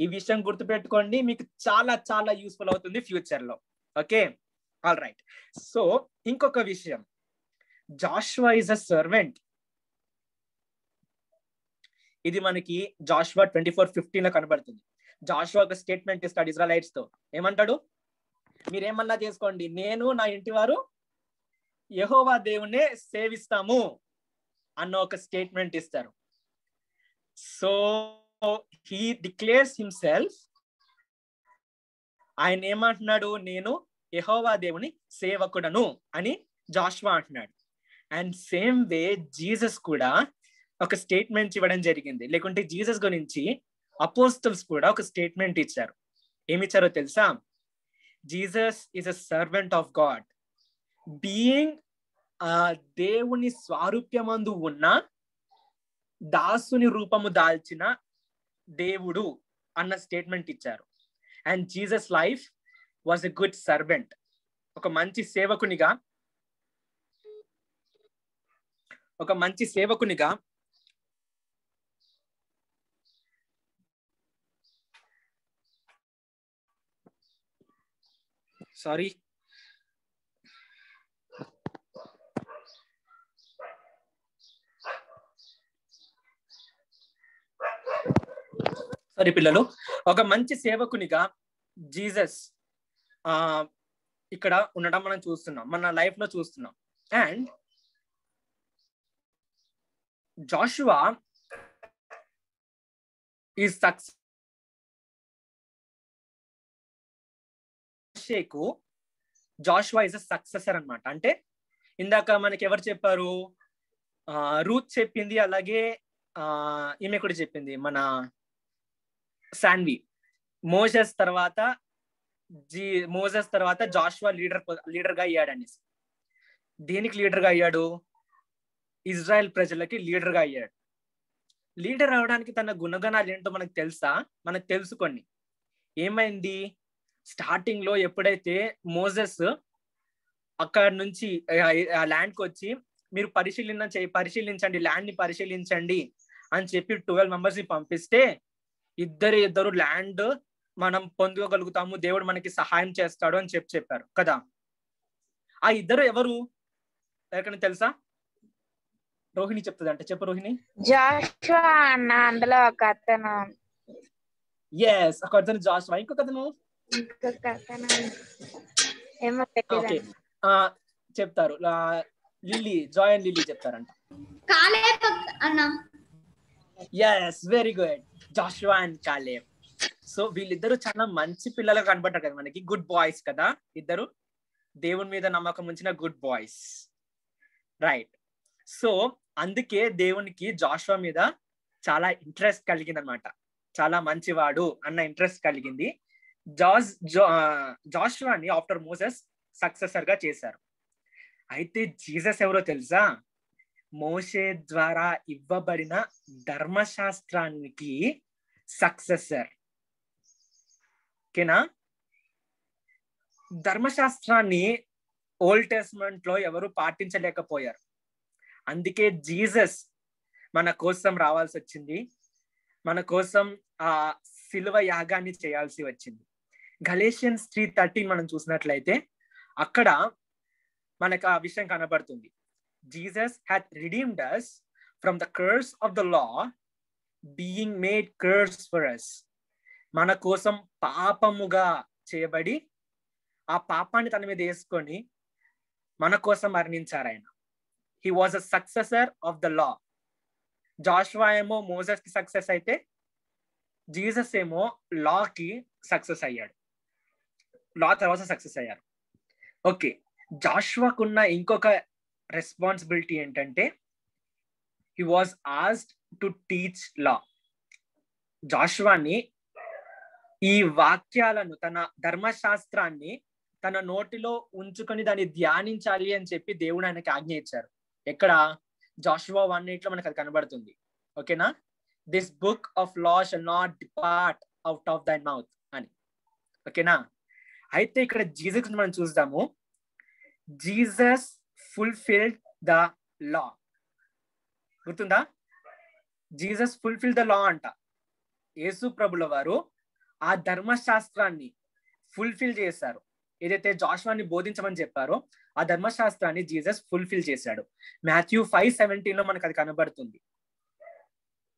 [SPEAKER 18] ఈ విషయం గుర్తుపెట్టుకోండి. మీకు చాలా చాలా యూస్ఫుల్ అవుతుంది ఫ్యూచర్లో. ఓకే? ఆల్ రైట్ సో ఇంకొక విషయం. జాష్వా ఇస్ అ సర్వెంట్ ఇది మనకి జాష్వా ట్వంటీ ఫోర్ ఫిఫ్టీన్లో కనబడుతుంది. జాషువా ఒక స్టేట్మెంట్ ఇస్తాడు ఇజ్రాలైట్స్తో. ఏమంటాడు? మీరేమన్నా చేసుకోండి. నేను నా ఇంటి వారు యహోవా దేవుణ్ణే సేవిస్తాము అన్న ఒక స్టేట్మెంట్ ఇస్తారు. సో హీ డిక్లేర్స్ హిమ్సెల్ఫ్ ఆయన ఏమంటున్నాడు? నేను యహోవా దేవుని సేవకుడను అని జాష్వా అంటున్నాడు. అండ్ సేమ్ వే జీసస్ కూడా ఒక స్టేట్మెంట్ ఇవ్వడం జరిగింది. లేకుంటే జీసస్ గురించి అపోస్టల్స్ కూడా ఒక స్టేట్మెంట్ ఇచ్చారు. ఏమిచ్చారో తెలుసా? Jesus is a servant of God being దేవుని స్వారూప్యమందు ఉన్న దాసుని రూపము దాల్చిన దేవుడు అన్న స్టేట్మెంట్ ఇచ్చారు. And Jesus life was a good servant ఒక మంచి సేవకునిగా ఒక మంచి సేవకునిగా సారీ సారీ పిల్లలు ఒక మంచి సేవకునిగా జీసస్ ఆ ఇక్కడ ఉండడం మనం చూస్తున్నాం మన లైఫ్లో చూస్తున్నాం. అండ్ జాషువా ఈ సక్సెస్ షేకు జాషువా ఇస్ అ సక్సెసర్ అనమాట అంటే ఇందాక మనకి ఎవరు చెప్పారు? రూత్ చెప్పింది అలాగే ఆ ఈమె కూడా చెప్పింది మన శాన్వి. మోజస్ తర్వాత జీ మోజస్ తర్వాత జాషువా లీడర్ లీడర్గా అయ్యాడు అనేసి. దేనికి లీడర్గా అయ్యాడు? ఇజ్రాయెల్ ప్రజలకి లీడర్గా అయ్యాడు. లీడర్ అవడానికి తన గుణగణాలు ఏంటో మనకు తెలుసా? మనకు తెలుసుకోండి ఏమైంది? స్టార్టింగ్లో ఎప్పుడైతే మోజెస్ అక్కడ నుంచి ఆ ల్యాండ్కి వచ్చి మీరు పరిశీలన పరిశీలించండి ల్యాండ్ని పరిశీలించండి అని చెప్పి ట్వెల్వ్ మెంబర్స్ని పంపిస్తే ఇద్దరు ఇద్దరు ల్యాండ్ మనం పొందుకోగలుగుతాము దేవుడు మనకి సహాయం చేస్తాడు అని చెప్పి చెప్పారు కదా? ఆ ఇద్దరు ఎవరు? ఎవరికైనా తెలుసా? రోహిణి చెప్తుంది అంటే చెప్పు రోహిణి.
[SPEAKER 19] జాషువా అన్న అందులో ఒక అతను.
[SPEAKER 18] ఎస్ ఒక అతను జాషువా ఇంకొక అతను? ఓకే చెప్తారు. లిల్లీ జాయ్ అండ్ లిల్లీ చెప్తారంట.
[SPEAKER 14] కాలేబ్ అన్న.
[SPEAKER 18] Yes very good Joshua and Caleb so వీళ్ళిద్దరు చాలా మంచి పిల్లలు కనబడ్డారు కదా మనకి. గుడ్ బాయ్స్ కదా ఇద్దరు. దేవుని మీద నమ్మకం ఉంచిన గుడ్ బాయ్స్ రైట్ సో అందుకే దేవునికి జాషువా మీద చాలా ఇంట్రెస్ట్ కలిగింది అనమాట చాలా మంచివాడు అన్న ఇంట్రెస్ట్ కలిగింది. జాస్ జాషువాని ఆఫ్టర్ మోసెస్ సక్సెసర్గా చేశారు. అయితే జీసస్ ఎవరో తెలుసా? మోషే ద్వారా ఇవ్వబడిన ధర్మశాస్త్రానికి సక్సెసర్. ఓకేనా? ధర్మశాస్త్రాన్ని ఓల్డ్ టెస్ట్మెంట్లో ఎవరు పాటించలేకపోయారు. అందుకే జీసస్ మన కోసం రావాల్సి వచ్చింది. మన కోసం ఆ శిలువ యాగాన్ని చేయాల్సి వచ్చింది. గలేషియన్స్ త్రీ థర్టీన్ మనం చూసినట్లయితే అక్కడ మనకు ఆ విషయం కనబడుతుంది. Jesus had redeemed us from the curse of the law being made curse for us. మన కోసం పాపముగా చేయబడి ఆ పాపాన్ని తన మీద వేసుకొని మన కోసం మరణించారు ఆయన. He was a successor of the law Joshua ఏమో మోజస్కి సక్సెస్ అయితే జీసస్ ఏమో లా కి సక్సెస్ అయ్యాడు. లా తర్వాత సక్సెస్ అయ్యారు. ఓకే జాషువాకున్న ఇంకొక రెస్పాన్సిబిలిటీ ఏంటంటే he was asked to teach law జాష్వాని ఈ వాక్యాలను తన ధర్మశాస్త్రాన్ని తన నోటిలో ఉంచుకొని దాన్ని ధ్యానించాలి అని చెప్పి దేవుడు ఆయనకి ఆజ్ఞ ఇచ్చారు. ఎక్కడ? జాషువా వన్ ఎయిట్లో మనకు అది కనబడుతుంది. ఓకేనా? This book of law shall not depart out of thine mouth అని. ఓకేనా? అయితే ఇక్కడ జీసస్ మనం చూద్దాము. జీసస్ ఫుల్ఫిల్డ్ ద లా గుర్తుందా? జీసస్ ఫుల్ఫిల్ ద లా అంట. యేసు ప్రభుల వారు ఆ ధర్మశాస్త్రాన్ని ఫుల్ఫిల్ చేశారు. ఏదైతే జాషువాని బోధించమని చెప్పారో ఆ ధర్మశాస్త్రాన్ని జీసస్ ఫుల్ఫిల్ చేశాడు. మాథ్యూ ఫైవ్ సెవెంటీన్లో మనకు అది కనబడుతుంది.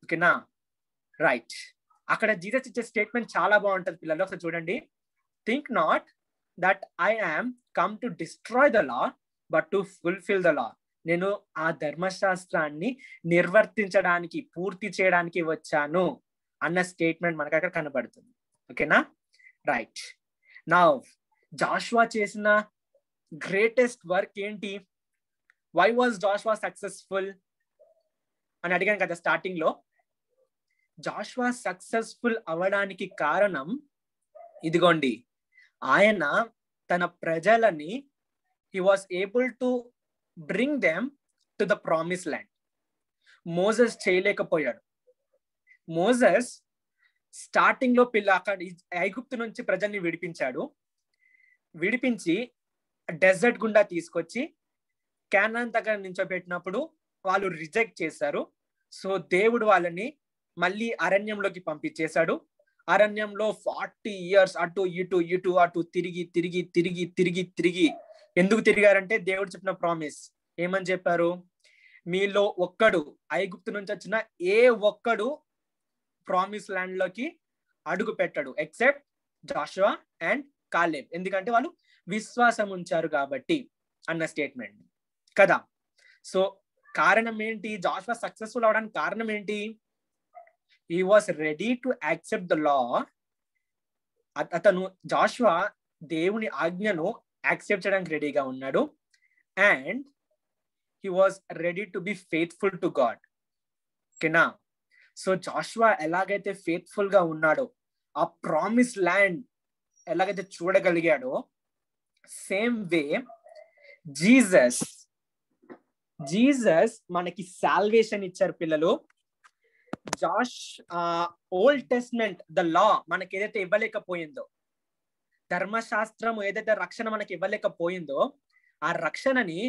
[SPEAKER 18] ఓకేనా? రైట్. అక్కడ జీసస్ ఇచ్చే స్టేట్మెంట్ చాలా బాగుంటుంది పిల్లలు. ఒకసారి చూడండి. Think not that I am come to destroy the law but to fulfil the law నేను ఆ ధర్మశాస్త్రాన్ని నిర్వర్తించడానికి పూర్తి చేయడానికి వచ్చాను అన్న స్టేట్మెంట్ మనకు అక్కడ కనబడుతుంది. ఓకేనా రైట్ నా జాష్వా చేసిన గ్రేటెస్ట్ వర్క్ ఏంటి? వై వాజ్ జాష్వా సక్సెస్ఫుల్ అని అడిగాను కదా స్టార్టింగ్లో. జాష్వా సక్సెస్ఫుల్ అవడానికి కారణం ఇదిగోండి. ఆయన తన ప్రజలని he was able to bring them to the promise land Moses చేయలేకపోయాడు. మోజెస్ స్టార్టింగ్లో పిల్ల అక్కడ ఐగుప్తు నుంచి ప్రజల్ని విడిపించాడు. విడిపించి డెజర్ట్ గుండా తీసుకొచ్చి క్యానాన్ దగ్గర నించోబెట్టినప్పుడు వాళ్ళు రిజెక్ట్ చేశారు. సో దేవుడు వాళ్ళని మళ్ళీ అరణ్యంలోకి పంపించేశాడు. అరణ్యంలో ఫార్టీ ఇయర్స్ అటు ఇటు ఇటు అటు తిరిగి తిరిగి తిరిగి తిరిగి తిరిగి ఎందుకు తిరిగారంటే దేవుడు చెప్పిన ప్రామిస్ ఏమని చెప్పారు? మీలో ఒక్కడు ఐగుప్తు నుంచి వచ్చిన ఏ ఒక్కడు ప్రామిస్ ల్యాండ్లోకి అడుగు పెట్టడు ఎక్సెప్ట్ జాషువా అండ్ కాలేబ్ ఎందుకంటే వాళ్ళు విశ్వాసం ఉంచారు కాబట్టి అన్న స్టేట్మెంట్ కదా? సో కారణం ఏంటి? జాషువా సక్సెస్ఫుల్ అవడానికి కారణం ఏంటి? He was ready to accept the law అతను జాషువా దేవుని ఆజ్ఞను యాక్సెప్ట్ చేయడానికి రెడీగా ఉన్నాడు. And he was ready to be faithful to God ఓకేనా సో జాషువా ఎలాగైతే ఫెయిత్ఫుల్గా ఉన్నాడో ఆ ప్రామిస్ ల్యాండ్ ఎలాగైతే చూడగలిగాడో సేమ్ వే జీసస్ జీసస్ మనకి సాల్వేషన్ ఇచ్చారు పిల్లలు. Josh Old Testament the law మనకి ఏదైతే ఇవ్వలేకపోయిందో ధర్మశాస్త్రం ఏదైతే రక్షణ మనకి ఇవ్వలేకపోయిందో ఆ రక్షణని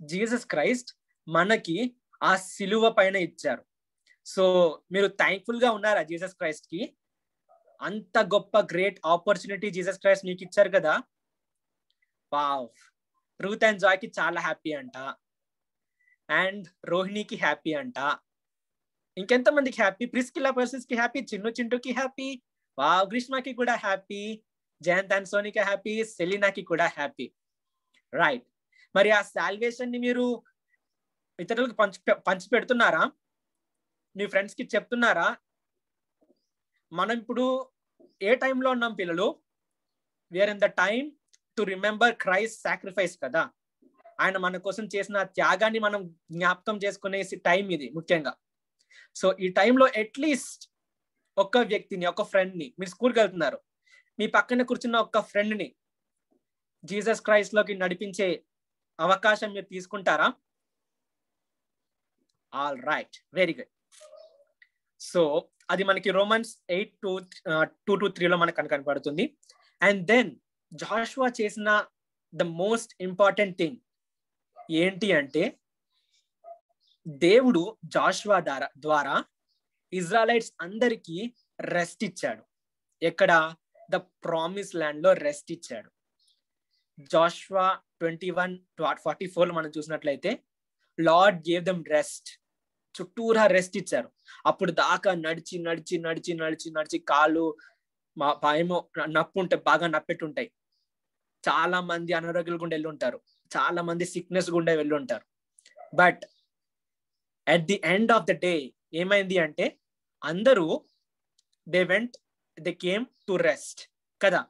[SPEAKER 18] జీసస్ క్రైస్ట్ మనకి ఆ సిలువ పైన ఇచ్చారు. సో మీరు థ్యాంక్ఫుల్గా ఉన్నారా జీసస్ క్రైస్ట్కి అంత గొప్ప గ్రేట్ ఆపర్చునిటీ జీసస్ క్రైస్ట్ మీకు ఇచ్చారు కదా? వావ్! రూత్ అండ్ జాయ్కి చాలా హ్యాపీ అంట. అండ్ రోహిణికి హ్యాపీ అంట. ఇంకెంత మందికి హ్యాపీ? ప్రిస్కిలా పర్సన్స్కి హ్యాపీ? చిన్ను చింటూకి హ్యాపీ? వావ్! గ్రీష్మాకి కూడా హ్యాపీ. జయంత్ అండ్ హ్యాపీ సెలీనాకి కూడా హ్యాపీ. రైట్ మరి ఆ సాల్వేషన్ని మీరు ఇతరులకు పంచి పంచి పెడుతున్నారా? మీ ఫ్రెండ్స్కి చెప్తున్నారా? మనం ఇప్పుడు ఏ టైంలో ఉన్నాం పిల్లలు? We're in the time to remember Christ sacrifice కదా. ఆయన మన కోసం చేసిన త్యాగాన్ని మనం జ్ఞాపకం చేసుకునే టైం ఇది ముఖ్యంగా. సో ఈ టైంలో అట్లీస్ట్ ఒక్క వ్యక్తిని ఒక ఫ్రెండ్ని మీరు స్కూల్కి వెళ్తున్నారు. మీ పక్కన కూర్చున్న ఒక్క ఫ్రెండ్ని జీసస్ క్రైస్ట్లోకి నడిపించే అవకాశం మీరు తీసుకుంటారా? All right very good so అది మనకి Romans eight two two two త్రీలో మనకు కనపడుతుంది. అండ్ దెన్ జాషువా చేసిన ద మోస్ట్ ఇంపార్టెంట్ థింగ్ ఏంటి అంటే దేవుడు జాషువా ద్వారా ద్వారా ఇజ్రాలైట్స్ అందరికీ రెస్ట్ ఇచ్చాడు. ఎక్కడ? ద ప్రామిస్ ల్యాండ్లో రెస్ట్ ఇచ్చాడు. Joshua twenty one forty four మనం చూసినట్లయితే లార్డ్ గేవ్ దమ్ రెస్ట్ చుట్టూరా రెస్ట్ ఇచ్చారు. అప్పుడు దాకా నడిచి నడిచి నడిచి నడిచి నడిచి కాళ్ళు మా భయమో నప్పు ఉంటే బాగా నప్పెట్టుంటాయి. చాలా మంది అనారోగ్యాలు గుండా వెళ్ళి ఉంటారు చాలా మంది సిక్నెస్ గుండా వెళ్ళి ఉంటారు but at the end of the day ఏమైంది అంటే అందరూ they went the came to rest కదా?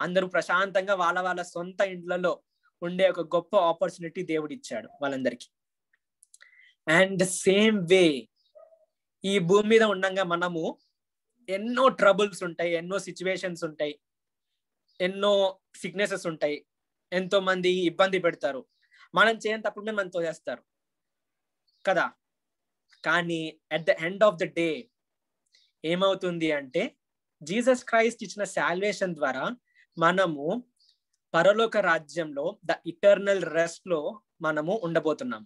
[SPEAKER 18] అందరూ ప్రశాంతంగా వాళ్ళ వాళ్ళ సొంత ఇండ్లలో ఉండే ఒక గొప్ప ఆపర్చునిటీ దేవుడు ఇచ్చాడు వాళ్ళందరికీ. అండ్ ద సేమ్ వే ఈ భూమి మీద ఉండగా మనము ఎన్నో ట్రబుల్స్ ఉంటాయి ఎన్నో సిచ్యువేషన్స్ ఉంటాయి ఎన్నో సిక్నెసెస్ ఉంటాయి ఎంతో మంది ఇబ్బంది పెడతారు. మనం చేయని తప్పుడు మనతో చేస్తారు కదా? కానీ at the end of the day ఏమవుతుంది అంటే జీసస్ క్రైస్ట్ ఇచ్చిన శాల్వేషన్ ద్వారా మనము పరలోక రాజ్యంలో ద ఇటర్నల్ రెస్ట్లో మనము ఉండబోతున్నాం.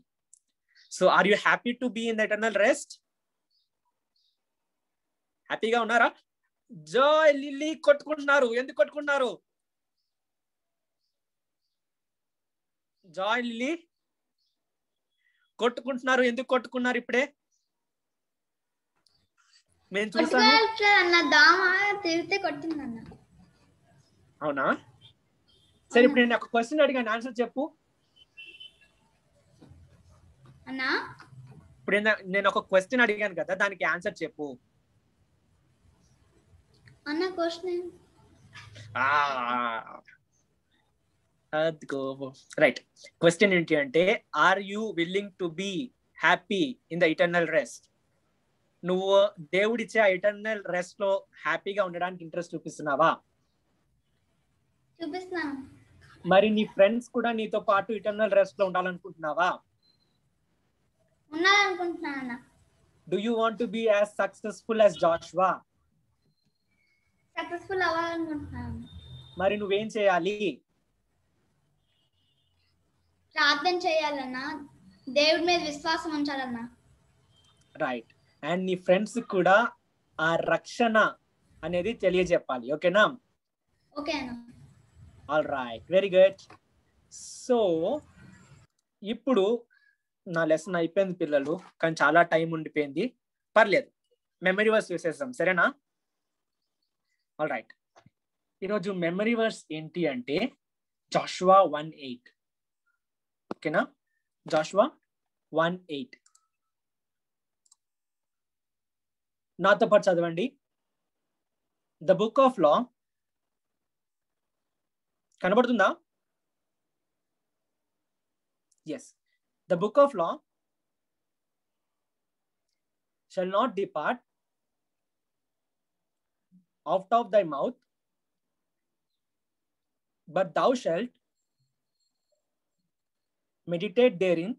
[SPEAKER 18] So are you happy to be in the eternal rest హ్యాపీగా ఉన్నారా? జాయ్ లిల్లీ కొట్టుకుంటున్నారు. ఎందుకు కొట్టుకుంటున్నారు? జాయ్ లిల్లీ కొట్టుకుంటున్నారు. ఎందుకు కొట్టుకున్నారు ఇప్పుడే?
[SPEAKER 14] కొట్టుకోవాలి అన్న దామ తిరిగితే కొట్టింది అన్న
[SPEAKER 18] అవునా? సరే ఇప్పుడు నేను ఒక క్వశ్చన్ అడిగాను. ఆన్సర్ చెప్పు.
[SPEAKER 14] అన్న?
[SPEAKER 18] ఇప్పుడు నేను- నేను ఒక క్వశ్చన్ అడిగాను కదా దానికి ఆన్సర్ చెప్పు.
[SPEAKER 14] అన్న క్వశ్చన్
[SPEAKER 18] రైట్ క్వశ్చన్ ఏంటి అంటే are you willing to be happy in the eternal rest నువ్వు దేవుడిచ్చే ఆ ఇటర్నల్ రెస్ట్లో హ్యాపీగా ఉండడానికి ఇంట్రెస్ట్ చూపిస్తున్నావా?
[SPEAKER 14] చూపిస్తున్నాను
[SPEAKER 18] మరి నీ ఫ్రెండ్స్ కూడా నీతో పాటు ఇటర్నల్ రెస్ట్లో ఉండాలనుకుంటున్నావా? Do you want to be as successful as Joshua
[SPEAKER 14] successful అవ్వాలనుకుంటున్నాను
[SPEAKER 18] మరి నువ్వేం చేయాలి?
[SPEAKER 14] ప్రార్థన చేయాలన్నా దేవుడి మీద విశ్వాసం ఉంచాలన్నా.
[SPEAKER 18] రైట్ అండ్ నీ ఫ్రెండ్స్ కూడా ఆ రక్షణ అనేది తెలియజెప్పాలి. ఓకేనా
[SPEAKER 14] okay
[SPEAKER 18] all right very good so ఇప్పుడు నా లెసన్ అయిపోయింది పిల్లలు కానీ చాలా టైం ఉండిపోయింది. పర్లేదు. మెమరీ వర్స్ చూసేద్దాం. సరేనా? ఆల్ రైట్ ఈరోజు మెమరీ వర్స్ ఏంటి అంటే జాషువా వన్ ఎయిట్ ఓకేనా? జాషువా వన్ ఎయిట్ నాతో పాటు చదవండి. ద బుక్ ఆఫ్ లా కనబడుతుందా? Yes the book of law shall not depart out of thy mouth but thou shalt meditate therein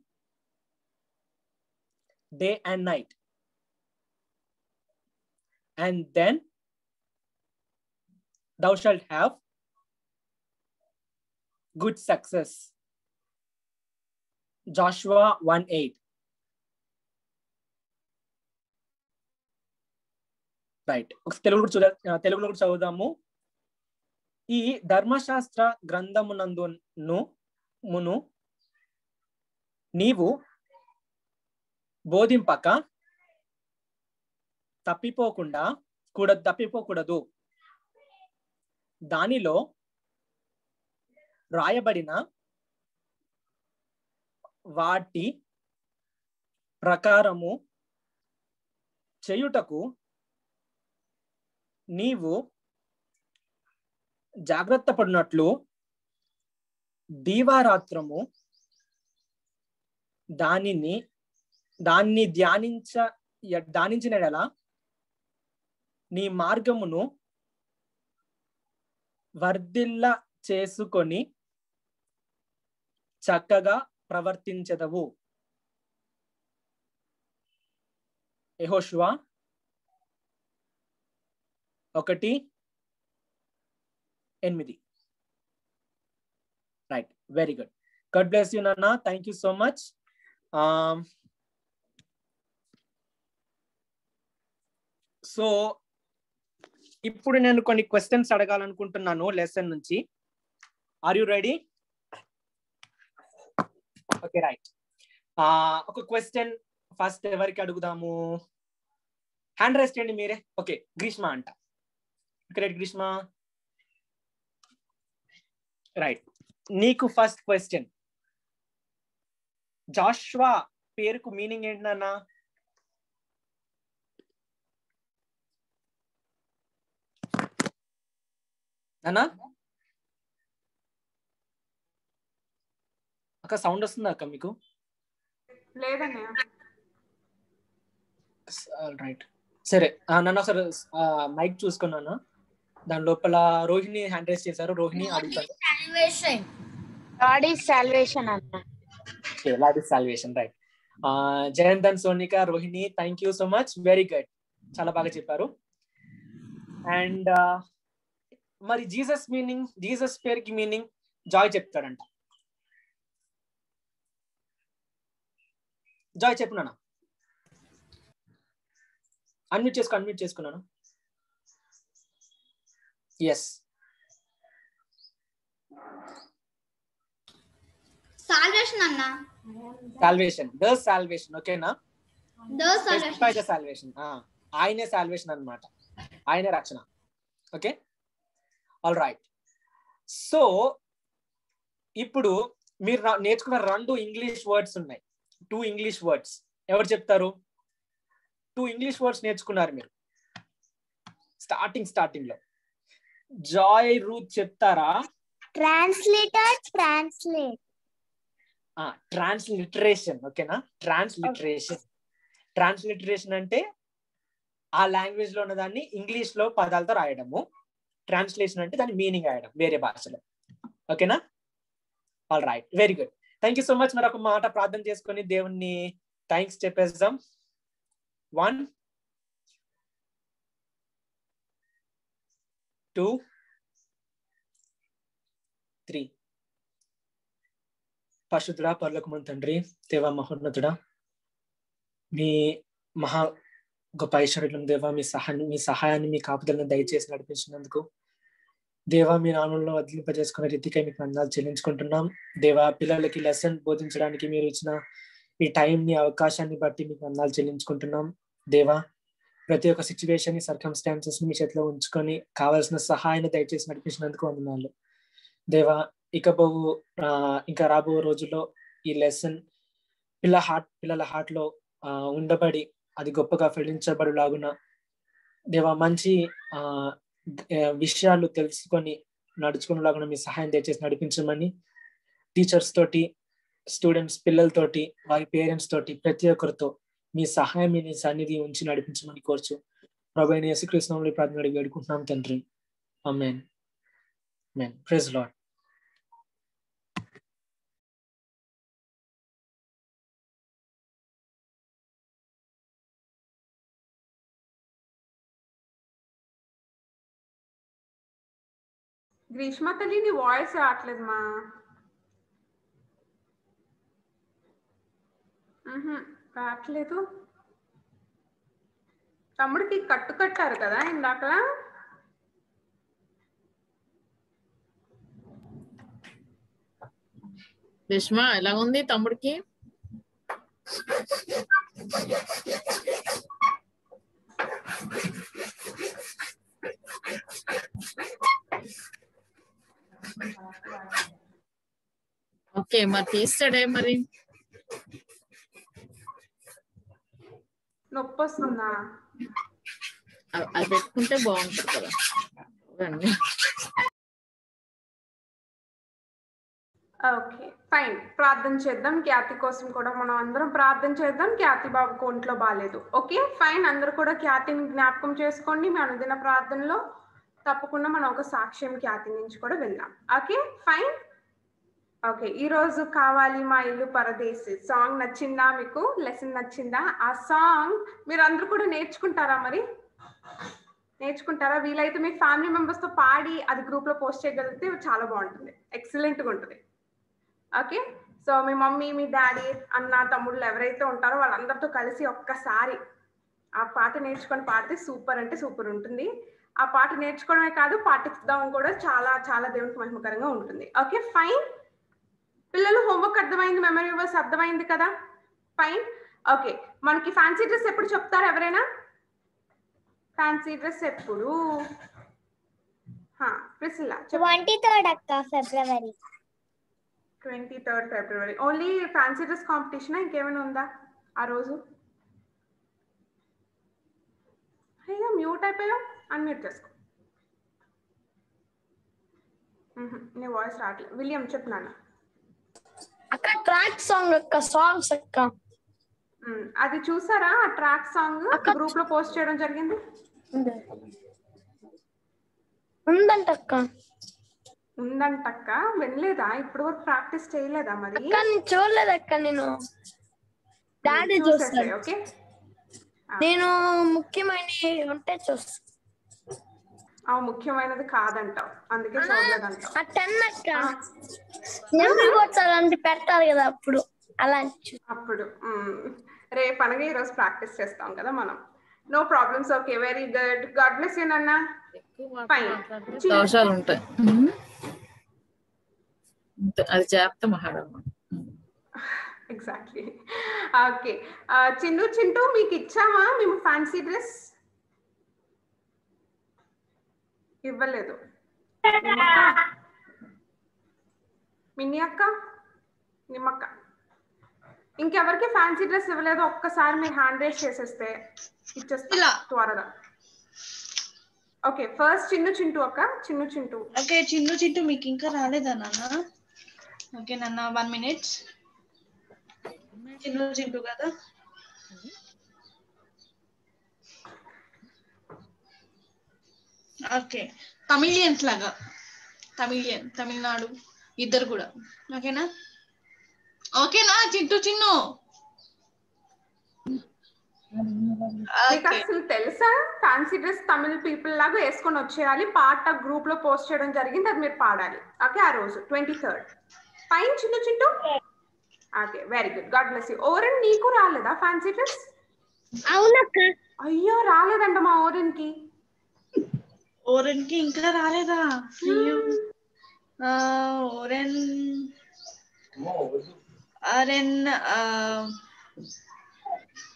[SPEAKER 18] day and night And then thou shalt have good success. Joshua 1 8. Right Telugu కూడా తెలుగులో కూడా చదువుదాము ఈ ధర్మశాస్త్ర గ్రంథమునందును మును నీవు బోధింపక తప్పిపోకుండా కూడా తప్పిపోకూడదు. దానిలో రాయబడిన వాటి ప్రకారము చేయుటకు నీవు జాగ్రత్త పడినట్లు దీవారాత్రము దానిని దాన్ని ధ్యానించ ధ్యానించిన నీ మార్గమును వర్ధిల్ల చేసుకొని చక్కగా ప్రవర్తించదవు. యహోష్వా ఒకటి ఎనిమిది. Right very good. God bless you నాన్న thank you so much. So ఇప్పుడు నేను కొన్ని క్వశ్చన్స్ అడగాలనుకుంటున్నాను లెసన్ నుంచి. Are you ready okay right ఒక క్వశ్చన్ ఫస్ట్ ఎవరికి అడుగుదాము? హ్యాండ్ రైస్ చేయండి మీరే. ఓకే గ్రీష్మ అంట. రైట్ గ్రీష్మ రైట్ నీకు ఫస్ట్ క్వశ్చన్ జాష్వా పేరుకు మీనింగ్ ఏంటన్నా అన్నా అక్క సౌండ్ వస్తుందా అక్క మీకు? రైట్. సరే నన్ను ఒకసారి మైక్ చూసుకున్నాను దాని లోపల రోహిణి హ్యాండ్ రైస్ చేశారు Rohini
[SPEAKER 19] salvation God is salvation అన్న.
[SPEAKER 18] Lord is salvation right Jayanthan Sonika Rohini thank you so much very good చాలా బాగా చెప్పారు. అండ్ మరి జీసస్ మీనింగ్ జీసస్ పేరుకి మీనింగ్ జాయ్ చెప్తాడంట. జాయ్ చెప్పున్నాను అన్మ్యూట్ చేసుకో అన్మ్యూట్ చేసుకున్నాను ఎస్
[SPEAKER 14] సాల్వేషన్ అన్న.
[SPEAKER 18] సాల్వేషన్ ద సాల్వేషన్ ఓకేనా
[SPEAKER 14] ద
[SPEAKER 18] సాల్వేషన్ ఆయనే సాల్వేషన్ అన్నమాట. ఆయనే రక్షణ. ఓకే ఆల్ రైట్ సో ఇప్పుడు మీరు నేర్చుకున్న రెండు ఇంగ్లీష్ వర్డ్స్ ఉన్నాయి. టూ ఇంగ్లీష్ వర్డ్స్ ఎవరు చెప్తారు? టూ ఇంగ్లీష్ వర్డ్స్ నేర్చుకున్నారు మీరు. స్టార్టింగ్ స్టార్టింగ్లో. జాయ్ రూత్ చెప్తారా?
[SPEAKER 19] ట్రాన్స్లేటర్ ట్రాన్స్లేట్
[SPEAKER 18] ట్రాన్స్లిటరేషన్ ఓకేనా? ట్రాన్స్లిటరేషన్ ట్రాన్స్లిటరేషన్ అంటే ఆ లాంగ్వేజ్లో ఉన్నదాన్ని ఇంగ్లీష్లో పదాలతో రాయడము. ట్రాన్స్లేషన్ అంటే దాని మీనింగ్ రాయడం వేరే భాషలో. ఓకేనా? All right very good thank you so much మరి ఒక మాట ప్రార్థన చేసుకొని దేవుణ్ణి థ్యాంక్స్ చెప్పేద్దాం. వన్ టూ త్రీ పరిశుద్ధుడా పర్లోకమని తండ్రి దేవ మహోన్నతుడా మీ మహా గొప్ప ఐశ్వర్యం దేవ మీ సహాయాన్ని మీ సహాయాన్ని మీ కాపుదలను దయచేసి నడిపించినందుకు దేవా మీ నామంలో వదిలింపజేసుకునే రీతికై మీకు అందాలు చెల్లించుకుంటున్నాం. దేవా పిల్లలకి లెసన్ బోధించడానికి మీరు ఇచ్చిన ఈ టైంని అవకాశాన్ని బట్టి మీకు అందాలు చెల్లించుకుంటున్నాం. దేవా ప్రతి ఒక్క సిచ్యువేషన్ని సర్కమ్స్టాన్సెస్ మీ చేతిలో ఉంచుకొని కావాల్సిన సహాయాన్ని దయచేసి నడిపించినందుకు వందనాలు. దేవా ఇకబోవు ఇంకా రాబో రోజుల్లో ఈ లెసన్ పిల్ల హార్ట్ పిల్లల హార్ట్లో ఉండబడి అది గొప్పగా ఫలించబడులాగున దేవా మంచి ఆ, విషయాలు తెలుసుకొని నడుచుకునేలాగా మీ సహాయం దయచేసి నడిపించమని టీచర్స్ తోటి స్టూడెంట్స్ పిల్లలతోటి వారి పేరెంట్స్ తోటి ప్రతి ఒక్కరితో మీ సహాయం మీ సన్నిధి ఉంచి నడిపించమని కోర్చు. ప్రభు అయిన యేసుకృష్ణంలో ప్రార్థన అడిగి వేడుకుంటున్నాం తండ్రి. Amen amen praise lord
[SPEAKER 17] Greeshma తల్లి నీ వాయిస్ రావట్లేదు మా. రావట్లేదు. తమ్ముడికి కట్టు కట్టారు కదా ఇందాక.
[SPEAKER 7] గ్రీష్మ ఎలా ఉంది తమ్ముడికి? ఓకే మరి తీస్తాడే మరి?
[SPEAKER 17] నొప్పి వస్తుందా
[SPEAKER 7] అది పెట్టుకుంటే బాగుంటుంది కదా. ఇవన్నీ
[SPEAKER 17] ఓకే ఫైన్. ప్రార్థన చేద్దాం. ఖ్యాతి కోసం కూడా మనం అందరం ప్రార్థన చేద్దాం. ఖ్యాతి బాబుకు ఒంట్లో బాగాలేదు ఓకే ఫైన్. అందరూ కూడా ఖ్యాతిని జ్ఞాపకం చేసుకోండి. మీ అనుదిన ప్రార్థనలో తప్పకుండా మనం ఒక సాక్ష్యం ఖ్యాతి నుంచి కూడా విందాం. ఓకే ఫైన్ ఓకే ఈ రోజు కావాలి మా ఇల్లు పరదేశి. సాంగ్ నచ్చిందా మీకు? లెసన్ నచ్చిందా? ఆ సాంగ్ మీరు అందరూ కూడా నేర్చుకుంటారా మరి? నేర్చుకుంటారా? వీలైతే మీ ఫ్యామిలీ మెంబర్స్తో పాడి అది గ్రూప్లో పోస్ట్ చేయగలిగితే చాలా బాగుంటుంది. ఎక్సలెంట్గా ఉంటుంది. ఓకే సో మీ మమ్మీ మీ డాడీ అన్న తమ్ముళ్ళు ఎవరైతే ఉంటారో వాళ్ళందరితో కలిసి ఒక్కసారి ఆ పాట నేర్చుకొని పాడితే సూపర్ అంటే సూపర్ ఉంటుంది. ఆ పాట నేర్చుకోవడమే కాదు పాటిద్దాం కూడా చాలా చాలా దేవునికి మహిమకరంగా ఉంటుంది. ఓకే ఫైన్ పిల్లలు హోంవర్క్ అర్థమైంది మెమరీ వర్స్ అర్థమైంది కదా? ఫైన్ ఓకే మనకి ఫ్యాన్సీ డ్రెస్ ఎప్పుడు చెప్తారు ఎవరైనా? ఫ్యాన్సీ డ్రెస్ ఎప్పుడు?
[SPEAKER 14] ట్వంటీ థర్డ్ అక్క February
[SPEAKER 17] twenty third February only fancy dress competition ఇంకేమైనా ఉందా ఆ రోజు? అయ్యో మ్యూట్ అయిపోయావు. అన్మ్యూట్ చేసుకో. నీ వాయిస్ రావట్లేదు విలియం చెప్పు నాన్న.
[SPEAKER 19] అక్క ట్రాక్ సాంగ్ అక్క సాంగ్స్ అక్క.
[SPEAKER 17] అది చూసారా? ఆ ట్రాక్ సాంగ్ గ్రూప్లో పోస్ట్ చేయడం జరిగింది?
[SPEAKER 19] ఉందంట అక్క.
[SPEAKER 17] ఉందంటక్క వినలేదా? ఇప్పుడు వరకు ప్రాక్టీస్ చేయలేదా మరి?
[SPEAKER 19] చూడలేదు అక్క నేను. డాడీ చూస్తాను
[SPEAKER 17] ఓకే?
[SPEAKER 19] నేను ముఖ్యమైన ఉంటే చూస్తాను
[SPEAKER 17] ఆ ముఖ్యమైనది కాదంటావు. అందుకే చూడలేదంటావు
[SPEAKER 19] అలాంటి పెడతారు కదా అప్పుడు. అలాంటి.
[SPEAKER 17] అప్పుడు రేపు అనగా ఈరోజు ప్రాక్టీస్ చేస్తాం కదా మనం. No problems okay very good God bless you నాన్న. ఫైన్
[SPEAKER 7] దోషాలు ఉంటాయి. అంతే, అది చేస్తే మహాడమ్మ
[SPEAKER 17] ఎగ్జాక్ట్లీ ఓకే చిన్ను చింటూ మీకు ఇచ్చామా? మేము ఫ్యాన్సీ డ్రెస్ ఇవ్వలేదు నిమ్మక్క? మిన్ని అక్క నిమ్మక్క ఇంకెవరికి ఫ్యాన్సీ డ్రెస్ ఇవ్వలేదు ఒక్కసారి మీరు హ్యాండ్ రేస్ చేసేస్తే ఇచ్చేస్తా త్వరగా ఓకే ఫస్ట్ చిన్ను చింటూ అక్క చిన్ను చింటూ
[SPEAKER 2] ఓకే చిన్ను చిట్టు మీకు ఇంకా రాలేదా నాన్న ఓకే నాన్న వన్ మినిట్ చిన్ను చింటూ కదా ఓకే. తమిళియన్స్ లాగా. తమిళియన్ తమిళనాడు ఇద్దరు కూడా. ఓకేనా? ఓకేనా చింటూ చిన్ను?
[SPEAKER 17] అసలు తెలుసా? ఫ్యాన్సీ డ్రెస్ తమిళ పీపుల్ లాగా వేసుకొని వచ్చేయాలి. పాట గ్రూప్లో పోస్ట్ చేయడం జరిగింది. అది మీరు పాడాలి. ఓకే ఆ రోజు ట్వంటీ థర్డ్ ఫైన్ చిన్న Chintu? Okay very good God bless you Oren నీకు రాలేదా ఫ్యాన్సీ డ్రెస్
[SPEAKER 14] అవునక్క.
[SPEAKER 17] అయ్యో రాలేదంట మా
[SPEAKER 2] ఓరెన్కి. ఓరెన్కి ఇంకా రాలేదా అయ్యో ఆ, ఓరెన్ అరెన్ ఆ,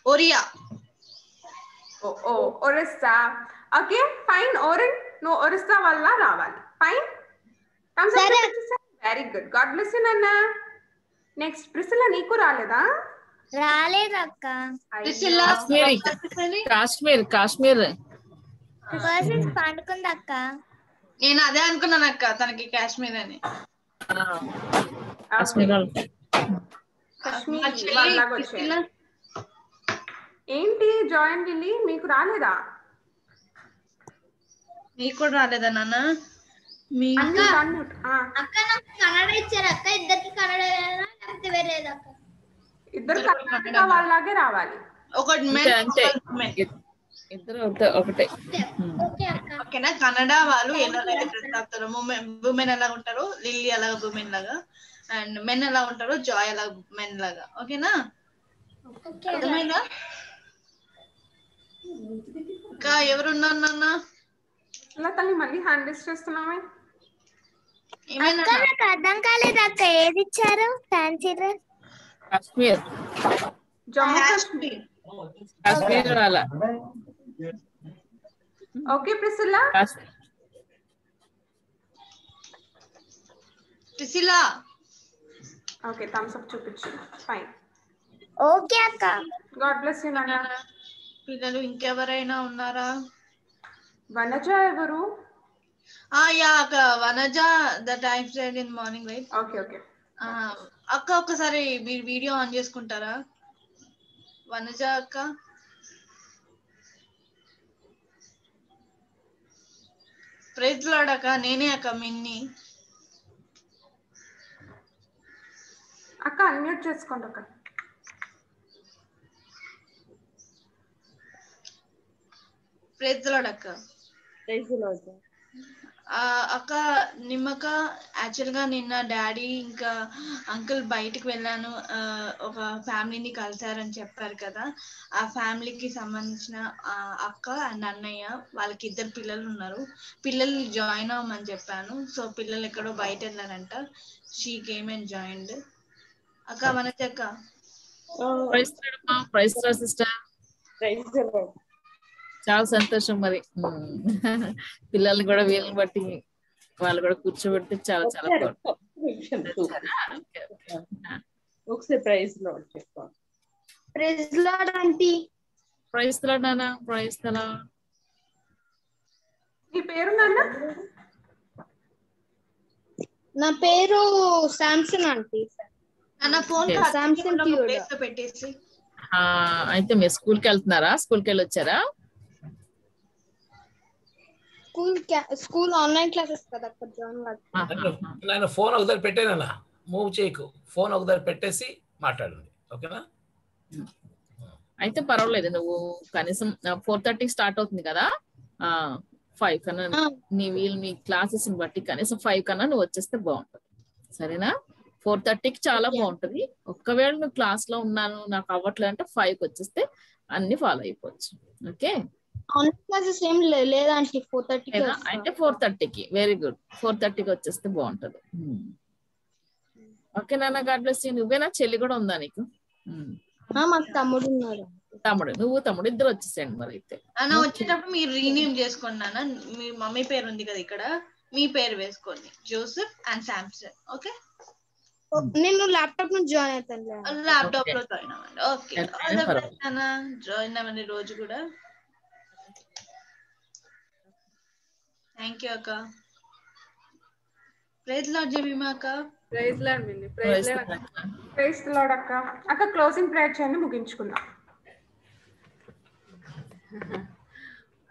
[SPEAKER 2] ఒరియా
[SPEAKER 17] ఓ ఓ ఒరిస్సా ఓకే ఫైన్ ఓరెన్ నువ్వు ఒరిస్సా వల్ల రావాలి fine very good God bless you నాన్న నెక్స్ట్ ప్రిసిలా నీకు రాలేదా
[SPEAKER 14] రాలేదక్క
[SPEAKER 7] కాశ్మీరీ కాశ్మీర్ కాశ్మీర్
[SPEAKER 14] పర్సన్స్ పండుకుంది అక్క
[SPEAKER 2] నేను అదే అనుకున్నాను అక్క తనకి కాశ్మీర్ అని.
[SPEAKER 7] కాశ్మీర్ వాళ్ళు.
[SPEAKER 17] కాశ్మీర్
[SPEAKER 2] మా చెల్లి
[SPEAKER 17] వాళ్ళలాగా వచ్చాయి. ఏంటి జాయిన్ లిల్లీ మీకు రాలేదా?
[SPEAKER 2] నీకు కూడా రాలేదా నాన్న? మీ
[SPEAKER 17] Unmute, unmute. ఆ,
[SPEAKER 14] అక్క నాకు కన్నడ ఇచ్చారు అక్క ఇద్దరికి కన్నడ లేకపోతే వేరేది అక్క?
[SPEAKER 17] ఇద్దరు కర్ణాటక వాళ్ళలాగే రావాలి.
[SPEAKER 2] ఒకటి
[SPEAKER 7] ఇద్దరు ఒకటే.
[SPEAKER 2] ఓకేనా? కన్నడ వాళ్ళు ఎలా ఉమెన్ ఎలా ఉంటారు? లిల్లీ అలాగా ఉమెన్ లాగా. అండ్ మెన్ ఎలా ఉంటారు? జాయ్ అలా మెన్ లాగా. ఓకేనా? అర్థమైందా? ఇంకా ఎవరున్నారు నాన్న
[SPEAKER 17] మళ్ళీ హ్యాండ్ చేస్తున్నామే.
[SPEAKER 14] నాకు అర్థం కాలేదు అక్క. ఏది ఇచ్చారు? Fancy dress
[SPEAKER 7] Kashmir.
[SPEAKER 17] Jammu Kashmir.
[SPEAKER 7] Kashmir. వాళ్ళ
[SPEAKER 17] okay Priscilla
[SPEAKER 2] Priscilla.
[SPEAKER 17] Okay thumbs up చూపించు. ఫైన్
[SPEAKER 14] ఓకే అక్క.
[SPEAKER 17] గాడ్ బ్లెస్ యూ నాన్న.
[SPEAKER 2] పిల్లలు ఇంకెవరైనా ఉన్నారా?
[SPEAKER 17] వనజ ఎవరు?
[SPEAKER 2] ఆ యా అక్క. Vanaja the time style in morning right?
[SPEAKER 17] Okay okay.
[SPEAKER 2] అక్క ఒక్కసారి మీరు వీడియో ఆన్ చేసుకుంటారా? వనజ అక్క? ప్రైజ్ లాడక నేనే అక్క మిన్ని.
[SPEAKER 17] అక్క అన్మ్యూట్ చేసుకోండి అక్క.
[SPEAKER 2] ప్రైజ్ లాడక్క
[SPEAKER 20] ప్రైజ్
[SPEAKER 2] ఆ, అక్క నిమ్మక యాక్చువల్గా నిన్న డాడీ ఇంకా అంకుల్ బయటికి వెళ్ళాను. ఒక ఫ్యామిలీని కలిశారని చెప్పారు కదా. ఆ ఫ్యామిలీకి సంబంధించిన అక్క అండ్ అన్నయ్య వాళ్ళకి ఇద్దరు పిల్లలు ఉన్నారు. పిల్లలు జాయిన్ అవ్వమని చెప్పాను. సో పిల్లలు ఎక్కడో బయట వెళ్ళారంట. She came and joined. అక్క మనకి అక్క.
[SPEAKER 7] Price price sister.
[SPEAKER 20] లార్డ్
[SPEAKER 7] చాలా సంతోషం మరి. పిల్లల్ని కూడా వీళ్ళని బట్టి వాళ్ళు కూడా కూర్చోబెడితే చాలా చాలా
[SPEAKER 20] ఒకసారి ప్రైజ్
[SPEAKER 19] ప్రైజ్ లార్డ్ ఆంటీ.
[SPEAKER 7] నాన్న తలా
[SPEAKER 17] నీ పేరు నాన్న?
[SPEAKER 19] నా పేరు శాంసన్ ఆంటీ.
[SPEAKER 2] నా ఫోన్లో పెట్టేసి.
[SPEAKER 7] అయితే మీరు స్కూల్కి వెళ్తున్నారా? స్కూల్కి వెళ్ళి వచ్చారా
[SPEAKER 19] స్కూల్ స్కూల్ ఆన్లైన్ క్లాసెస్ కదా
[SPEAKER 5] నేను ఫోన్ ఒకదారి పెట్టానన్నా. మూవ్ చేయకు. ఫోన్ ఒకదారి పెట్టేసి మాట్లాడండి. ఓకేనా?
[SPEAKER 7] అయితే పర్వాలేదు. నువ్వు కనీసం ఫోర్ థర్టీకి స్టార్ట్ అవుతుంది కదా? ఫైవ్ కన్నా నీ వీలు నీ క్లాసెస్ని బట్టి కనీసం ఫైవ్ కన్నా నువ్వు వచ్చేస్తే బాగుంటుంది. సరేనా? ఫోర్ థర్టీకి చాలా బాగుంటది. ఒక్కవేళ నువ్వు క్లాస్లో ఉన్నాను నాకు అవ్వట్లేదు అంటే ఫైవ్కి వచ్చేస్తే అన్ని ఫాలో అయిపోవచ్చు. ఓకే?
[SPEAKER 19] ఆన్లైన్ క్లాసెస్ ఏం లే- లేదా ఆంటీ ఫోర్ థర్టీకి
[SPEAKER 7] లేదా అయితే ఫోర్ థర్టీకి వెరీ గుడ్ ఫోర్ థర్టీకి వచ్చేస్తే బాగుంటది. ఓకే నాన్న గాడ్ బ్లెస్ నువ్వేనా? చెల్లి కూడా ఉందా నీకు? Hmm.
[SPEAKER 19] మాకు తమ్ముడు ఉన్నారు
[SPEAKER 7] తమ్ముడు నువ్వు తమ్ముడు ఇద్దరు వచ్చేసేయండి మరి అయితే.
[SPEAKER 2] అన్న వచ్చేటప్పుడు మీరు రీనేమ్ చేసుకోండి అన్న మీ మమ్మీ పేరు ఉంది కదా ఇక్కడ. మీ పేరు వేసుకోండి. Joseph and Samson. ఓకే?
[SPEAKER 19] నేను ల్యాప్టాప్ నుంచి జాయిన్ అవుతాను
[SPEAKER 2] ల్యాప్టాప్లో జాయిన్ అవ్వండి. ఓకే. జాయిన్ అవ్వండి రోజు కూడా. థ్యాంక్ యూ అక్క. ప్రైజ్ లాడ్ జమీమా అక్క.
[SPEAKER 17] Praise Lord Minnie praise Lord. Praise Lord అక్క. అక్క క్లోజింగ్ ప్రేయర్ చేయండి ముగించుకుందాం.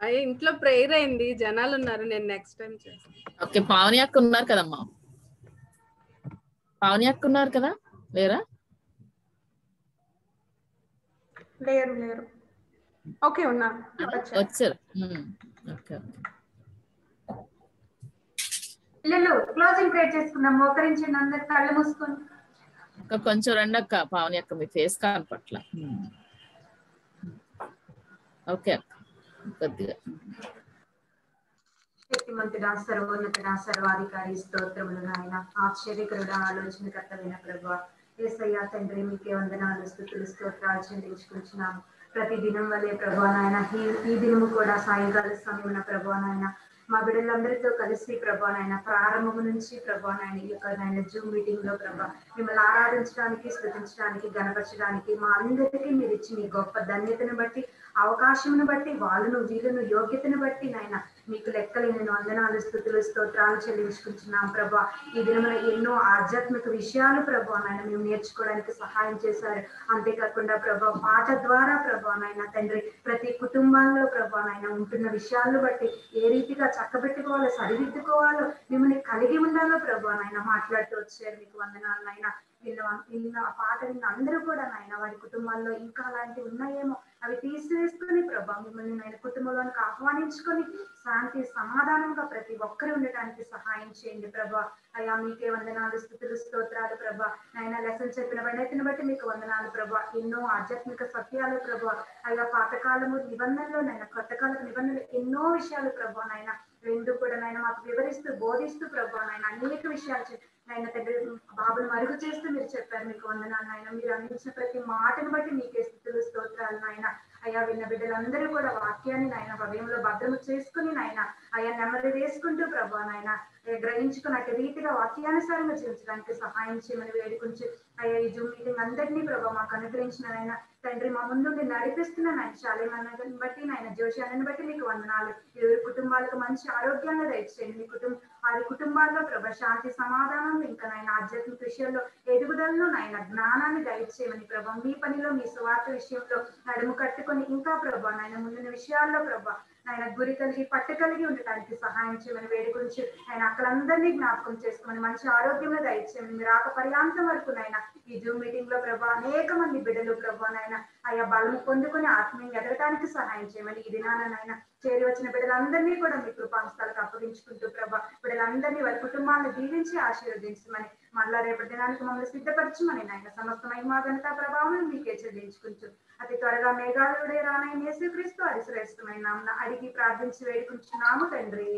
[SPEAKER 9] అయ్యే ఇంట్లో ప్రేయర్ అయింది. జనాలు ఉన్నారు నేను నెక్స్ట్ టైం చేస్తాను.
[SPEAKER 7] ఓకే పావని అక్క ఉన్నారు కదమ్మా? పావని అక్క ఉన్నారు కదా? లేరా?
[SPEAKER 17] లేరు లేరు. ఓకే ఉన్నా. వచ్చారు.
[SPEAKER 7] ఓకే.
[SPEAKER 12] పిల్లలు క్లోజింగ్ ప్రేర్ చేసుకుందాం. మోకరించండి అందరు కళ్ళు
[SPEAKER 7] ఇంకా కొంచెం రండి అక్క పావని అక్క మీ ఫేస్ కనపట్ల. ఓకే అక్క. కొద్దిగా.
[SPEAKER 12] శక్తిమంతుడా సర్వోన్నతుడా సర్వాధికారి స్తోత్రములు నాయన. ఆశ్చర్యకరుడా ఆలోచనకర్తమైన ప్రభు ఏసయ్యా తండ్రి మీకే వందనాలు స్థుతులు స్తోత్రాలు చెల్లించుకుంటున్నాము. ప్రతి దినం వల్లే ప్రభా నాయన ఈ దినము కూడా సాయంకాల సమయమున ప్రభా నాయన మా బిడ్డలందరితో కలిసి ప్రభా నాయన ప్రారంభం నుంచి ప్రభా నాయన ఈ యొక్క నాయన జూమ్ మీటింగ్లో ప్రభా మిమ్మల్ని ఆరాధించడానికి స్థుతించడానికి గణపరచడానికి మా అందరికీ మీరు ఇచ్చిన గొప్ప ధన్యతను బట్టి అవకాశమును బట్టి వాళ్ళను వీళ్ళను యోగ్యతను బట్టి నాయన మీకు లెక్కలేని వందనాలు స్థుతులు స్తోత్రాలు చెల్లించుకుంటున్నాం ప్రభా. ఈ దినమున ఎన్నో ఆధ్యాత్మిక విషయాలు ప్రభా నాయన మేము నేర్చుకోవడానికి సహాయం చేశారు. అంతేకాకుండా ప్రభా పాట ద్వారా ప్రభా నాయన తండ్రి ప్రతి కుటుంబాల్లో ప్రభా నాయన ఉంటున్న విషయాలను బట్టి ఏ రీతిగా చక్కబెట్టుకోవాలో సరిదిద్దుకోవాలో మిమ్మల్ని కలిగి ఉండాలో ప్రభా నాయన మాట్లాడుతూ వచ్చారు. మీకు వందనాలు నాయన. విన్న విన్న ఆ పాట విన్న అందరూ కూడా నాయన వారి కుటుంబాల్లో ఇంకా అలాంటివి ఉన్నాయేమో. అవి తీసివేసుకొని ప్రభా మిమ్మల్ని నాయన కుటుంబంలోనికి ఆహ్వానించుకొని శాంతి సమాధానంగా ప్రతి ఒక్కరు ఉండటానికి సహాయం చేయండి ప్రభా. అయ్యా మీకే వందనాలు స్థుతులు స్తోత్రాలు ప్రభా. నాయన లెసన్ చెప్పిన వినతిని బట్టి మీకు వందనాలు ప్రభా. ఎన్నో ఆధ్యాత్మిక సత్యాలు ప్రభా. అయ్యా పాతకాలము నిబంధనలు నాయన కొత్త కాలపు నిబంధనలు ఎన్నో విషయాలు ప్రభా నాయన రెండు కూడా నాయన మాకు వివరిస్తూ బోధిస్తూ ప్రభా నాయన అనేక విషయాలు నాయన తండ్రి బాబును మరుగు చేస్తూ మీరు చెప్పారు మీకు వందనాలు నాయన. మీరు అందించిన ప్రతి మాటను బట్టి మీకే స్థితులు స్తోత్రాలు నాయన. అయ్యా విన్న బిడ్డలందరూ కూడా వాక్యాన్ని నాయన హృదయంలో భద్రము చేసుకుని నాయన అయ్యా నెమ్మది వేసుకుంటూ ప్రభా నాయన ఏ గ్రహించుకున్న వాక్యానుసారంగా జీవించడానికి సహాయం చేయమని వేడుకుంటూ అయ్యా ఈ జూమ్ మీటింగ్ అందరినీ ప్రభావ మాకు అనుగ్రహించిన నాయన. తండ్రి మా ముందుండి నడిపిస్తున్న నాయన శాలేమన్నని బట్టి నాయన జోషాలను బట్టి మీకు వందనాలు. ఎవరి కుటుంబాలకు మంచి ఆరోగ్యాన్ని దయచేయండి. మీ కుటుంబ వారి కుటుంబాల్లో ప్రభ శాంతి సమాధానం ఇంకా నాయన ఆధ్యాత్మిక విషయంలో ఎదుగుదలను నాయన జ్ఞానాన్ని దయచేయమని ప్రభ మీ పనిలో మీ స్వార్థ విషయంలో నడుము కట్టుకొని ఇంకా ప్రభ నాయన ముందున్న విషయాల్లో ప్రభ ఆయన గురి కలిగి పట్టు కలిగి ఉండటానికి సహాయం చేయమని వేడి గురించి ఆయన అక్కలందరినీ జ్ఞాపకం చేసుకోమని మంచి ఆరోగ్యంలో దయచేయమని మీరు ఆక పర్యాంతం వరకు నాయన ఈ జూమ్ మీటింగ్లో ప్రభా అనేక మంది బిడ్డలు ప్రభా నాయన ఆయా బలం పొందుకొని ఆత్మీయం ఎదగటానికి సహాయం చేయమని ఈ దినాన నాయన చేరి వచ్చిన బిడ్డలందరినీ కూడా మీ కృపాంశాలకు అప్పగించుకుంటూ ప్రభా బిడ్డలందరినీ వారి కుటుంబాలను దీవించి ఆశీర్వదించమని మళ్ళా రేపటి దినానికి మమ్మల్ని సిద్ధపరచమని నాయన. సమస్త మహిమా ఘనత ప్రభావం మీకే చెల్లించుకుంటూ అతి త్వరగా మేఘాలుడే రానైన యేసుక్రీస్తు అది శ్రేష్టమైన అడిగి ప్రార్థించి వేడుకుంటున్నాము తండ్రి.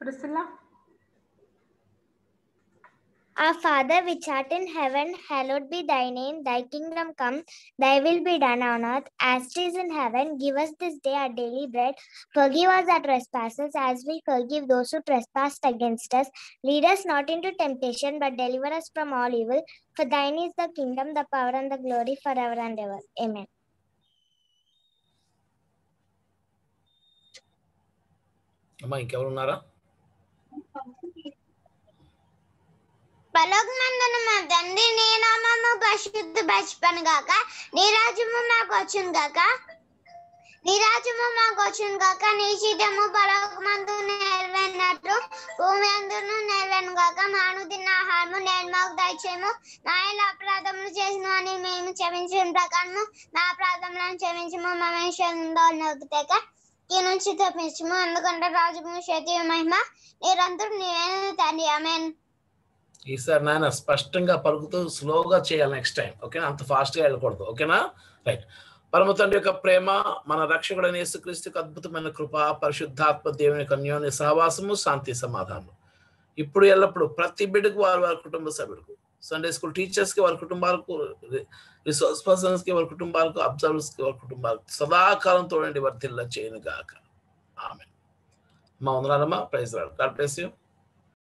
[SPEAKER 17] Priscilla
[SPEAKER 19] Our Father which art in heaven, hallowed be thy name. Thy kingdom come, thy will be done on earth as it is in heaven. Give us this day our daily bread. Forgive us our trespasses as we forgive those who trespass against us. Lead us not into temptation, but deliver us from all evil. For thine is the kingdom, the power, and the glory forever and ever. Amen.
[SPEAKER 5] అమ్మా ఇంకెవరు ఉన్నారా
[SPEAKER 14] పలకమందున మా తండ్రి నీ నామము పరిశుద్ధ బచిపను గాక. నీ రాజ్యము మాకు వచ్చును గాక. నీ రాజ్యము మాకు వచ్చును గాక. నీ చిత్తము పలకమందు నెరవేరినట్లు. భూమి అందును నెరవేరును గాక. మాను తిన్న ఆహారము నేను మాకు దయచేయము. నా ఇలా అపరాధములు చేసిన అని మేము క్షమించిన ప్రకారము నా అపరాధములను క్షమించము. మమేశ్వరుందోక ఈ నుంచి తప్పించము. ఎందుకంటే రాజము శక్తి మహిమ. నిరంతరం నీవేను తండ్రి. ఆమెన్.
[SPEAKER 5] ఈసారి నాయన స్పష్టంగా పలుకుతూ స్లోగా చేయాలి నెక్స్ట్ టైం ఓకేనా అంత ఫాస్ట్గా వెళ్ళకూడదు ఓకేనా రైట్ పరమ తండ్రి యొక్క ప్రేమ మన రక్షకుడైన యొక్క అద్భుతమైన కృప పరిశుద్ధాత్మ దేవుని యొక్క అన్యోన్య సహవాసము శాంతి సమాధానం ఇప్పుడు ఎల్లప్పుడు ప్రతి బిడ్డకు వారి వారి కుటుంబ సభ్యులకు సండే స్కూల్ టీచర్స్కి వారి కుటుంబాలకు రిసోర్స్ పర్సన్స్కి వారి కుటుంబాలకు అబ్జర్వర్స్కి వారి కుటుంబాలకు సదాకాలం తోడండి వర్తిల్ల చేయను గాక. ఆమె మా వందనాలమ్మా ప్రైజ్ గాడ్ ప్లేస్ యూ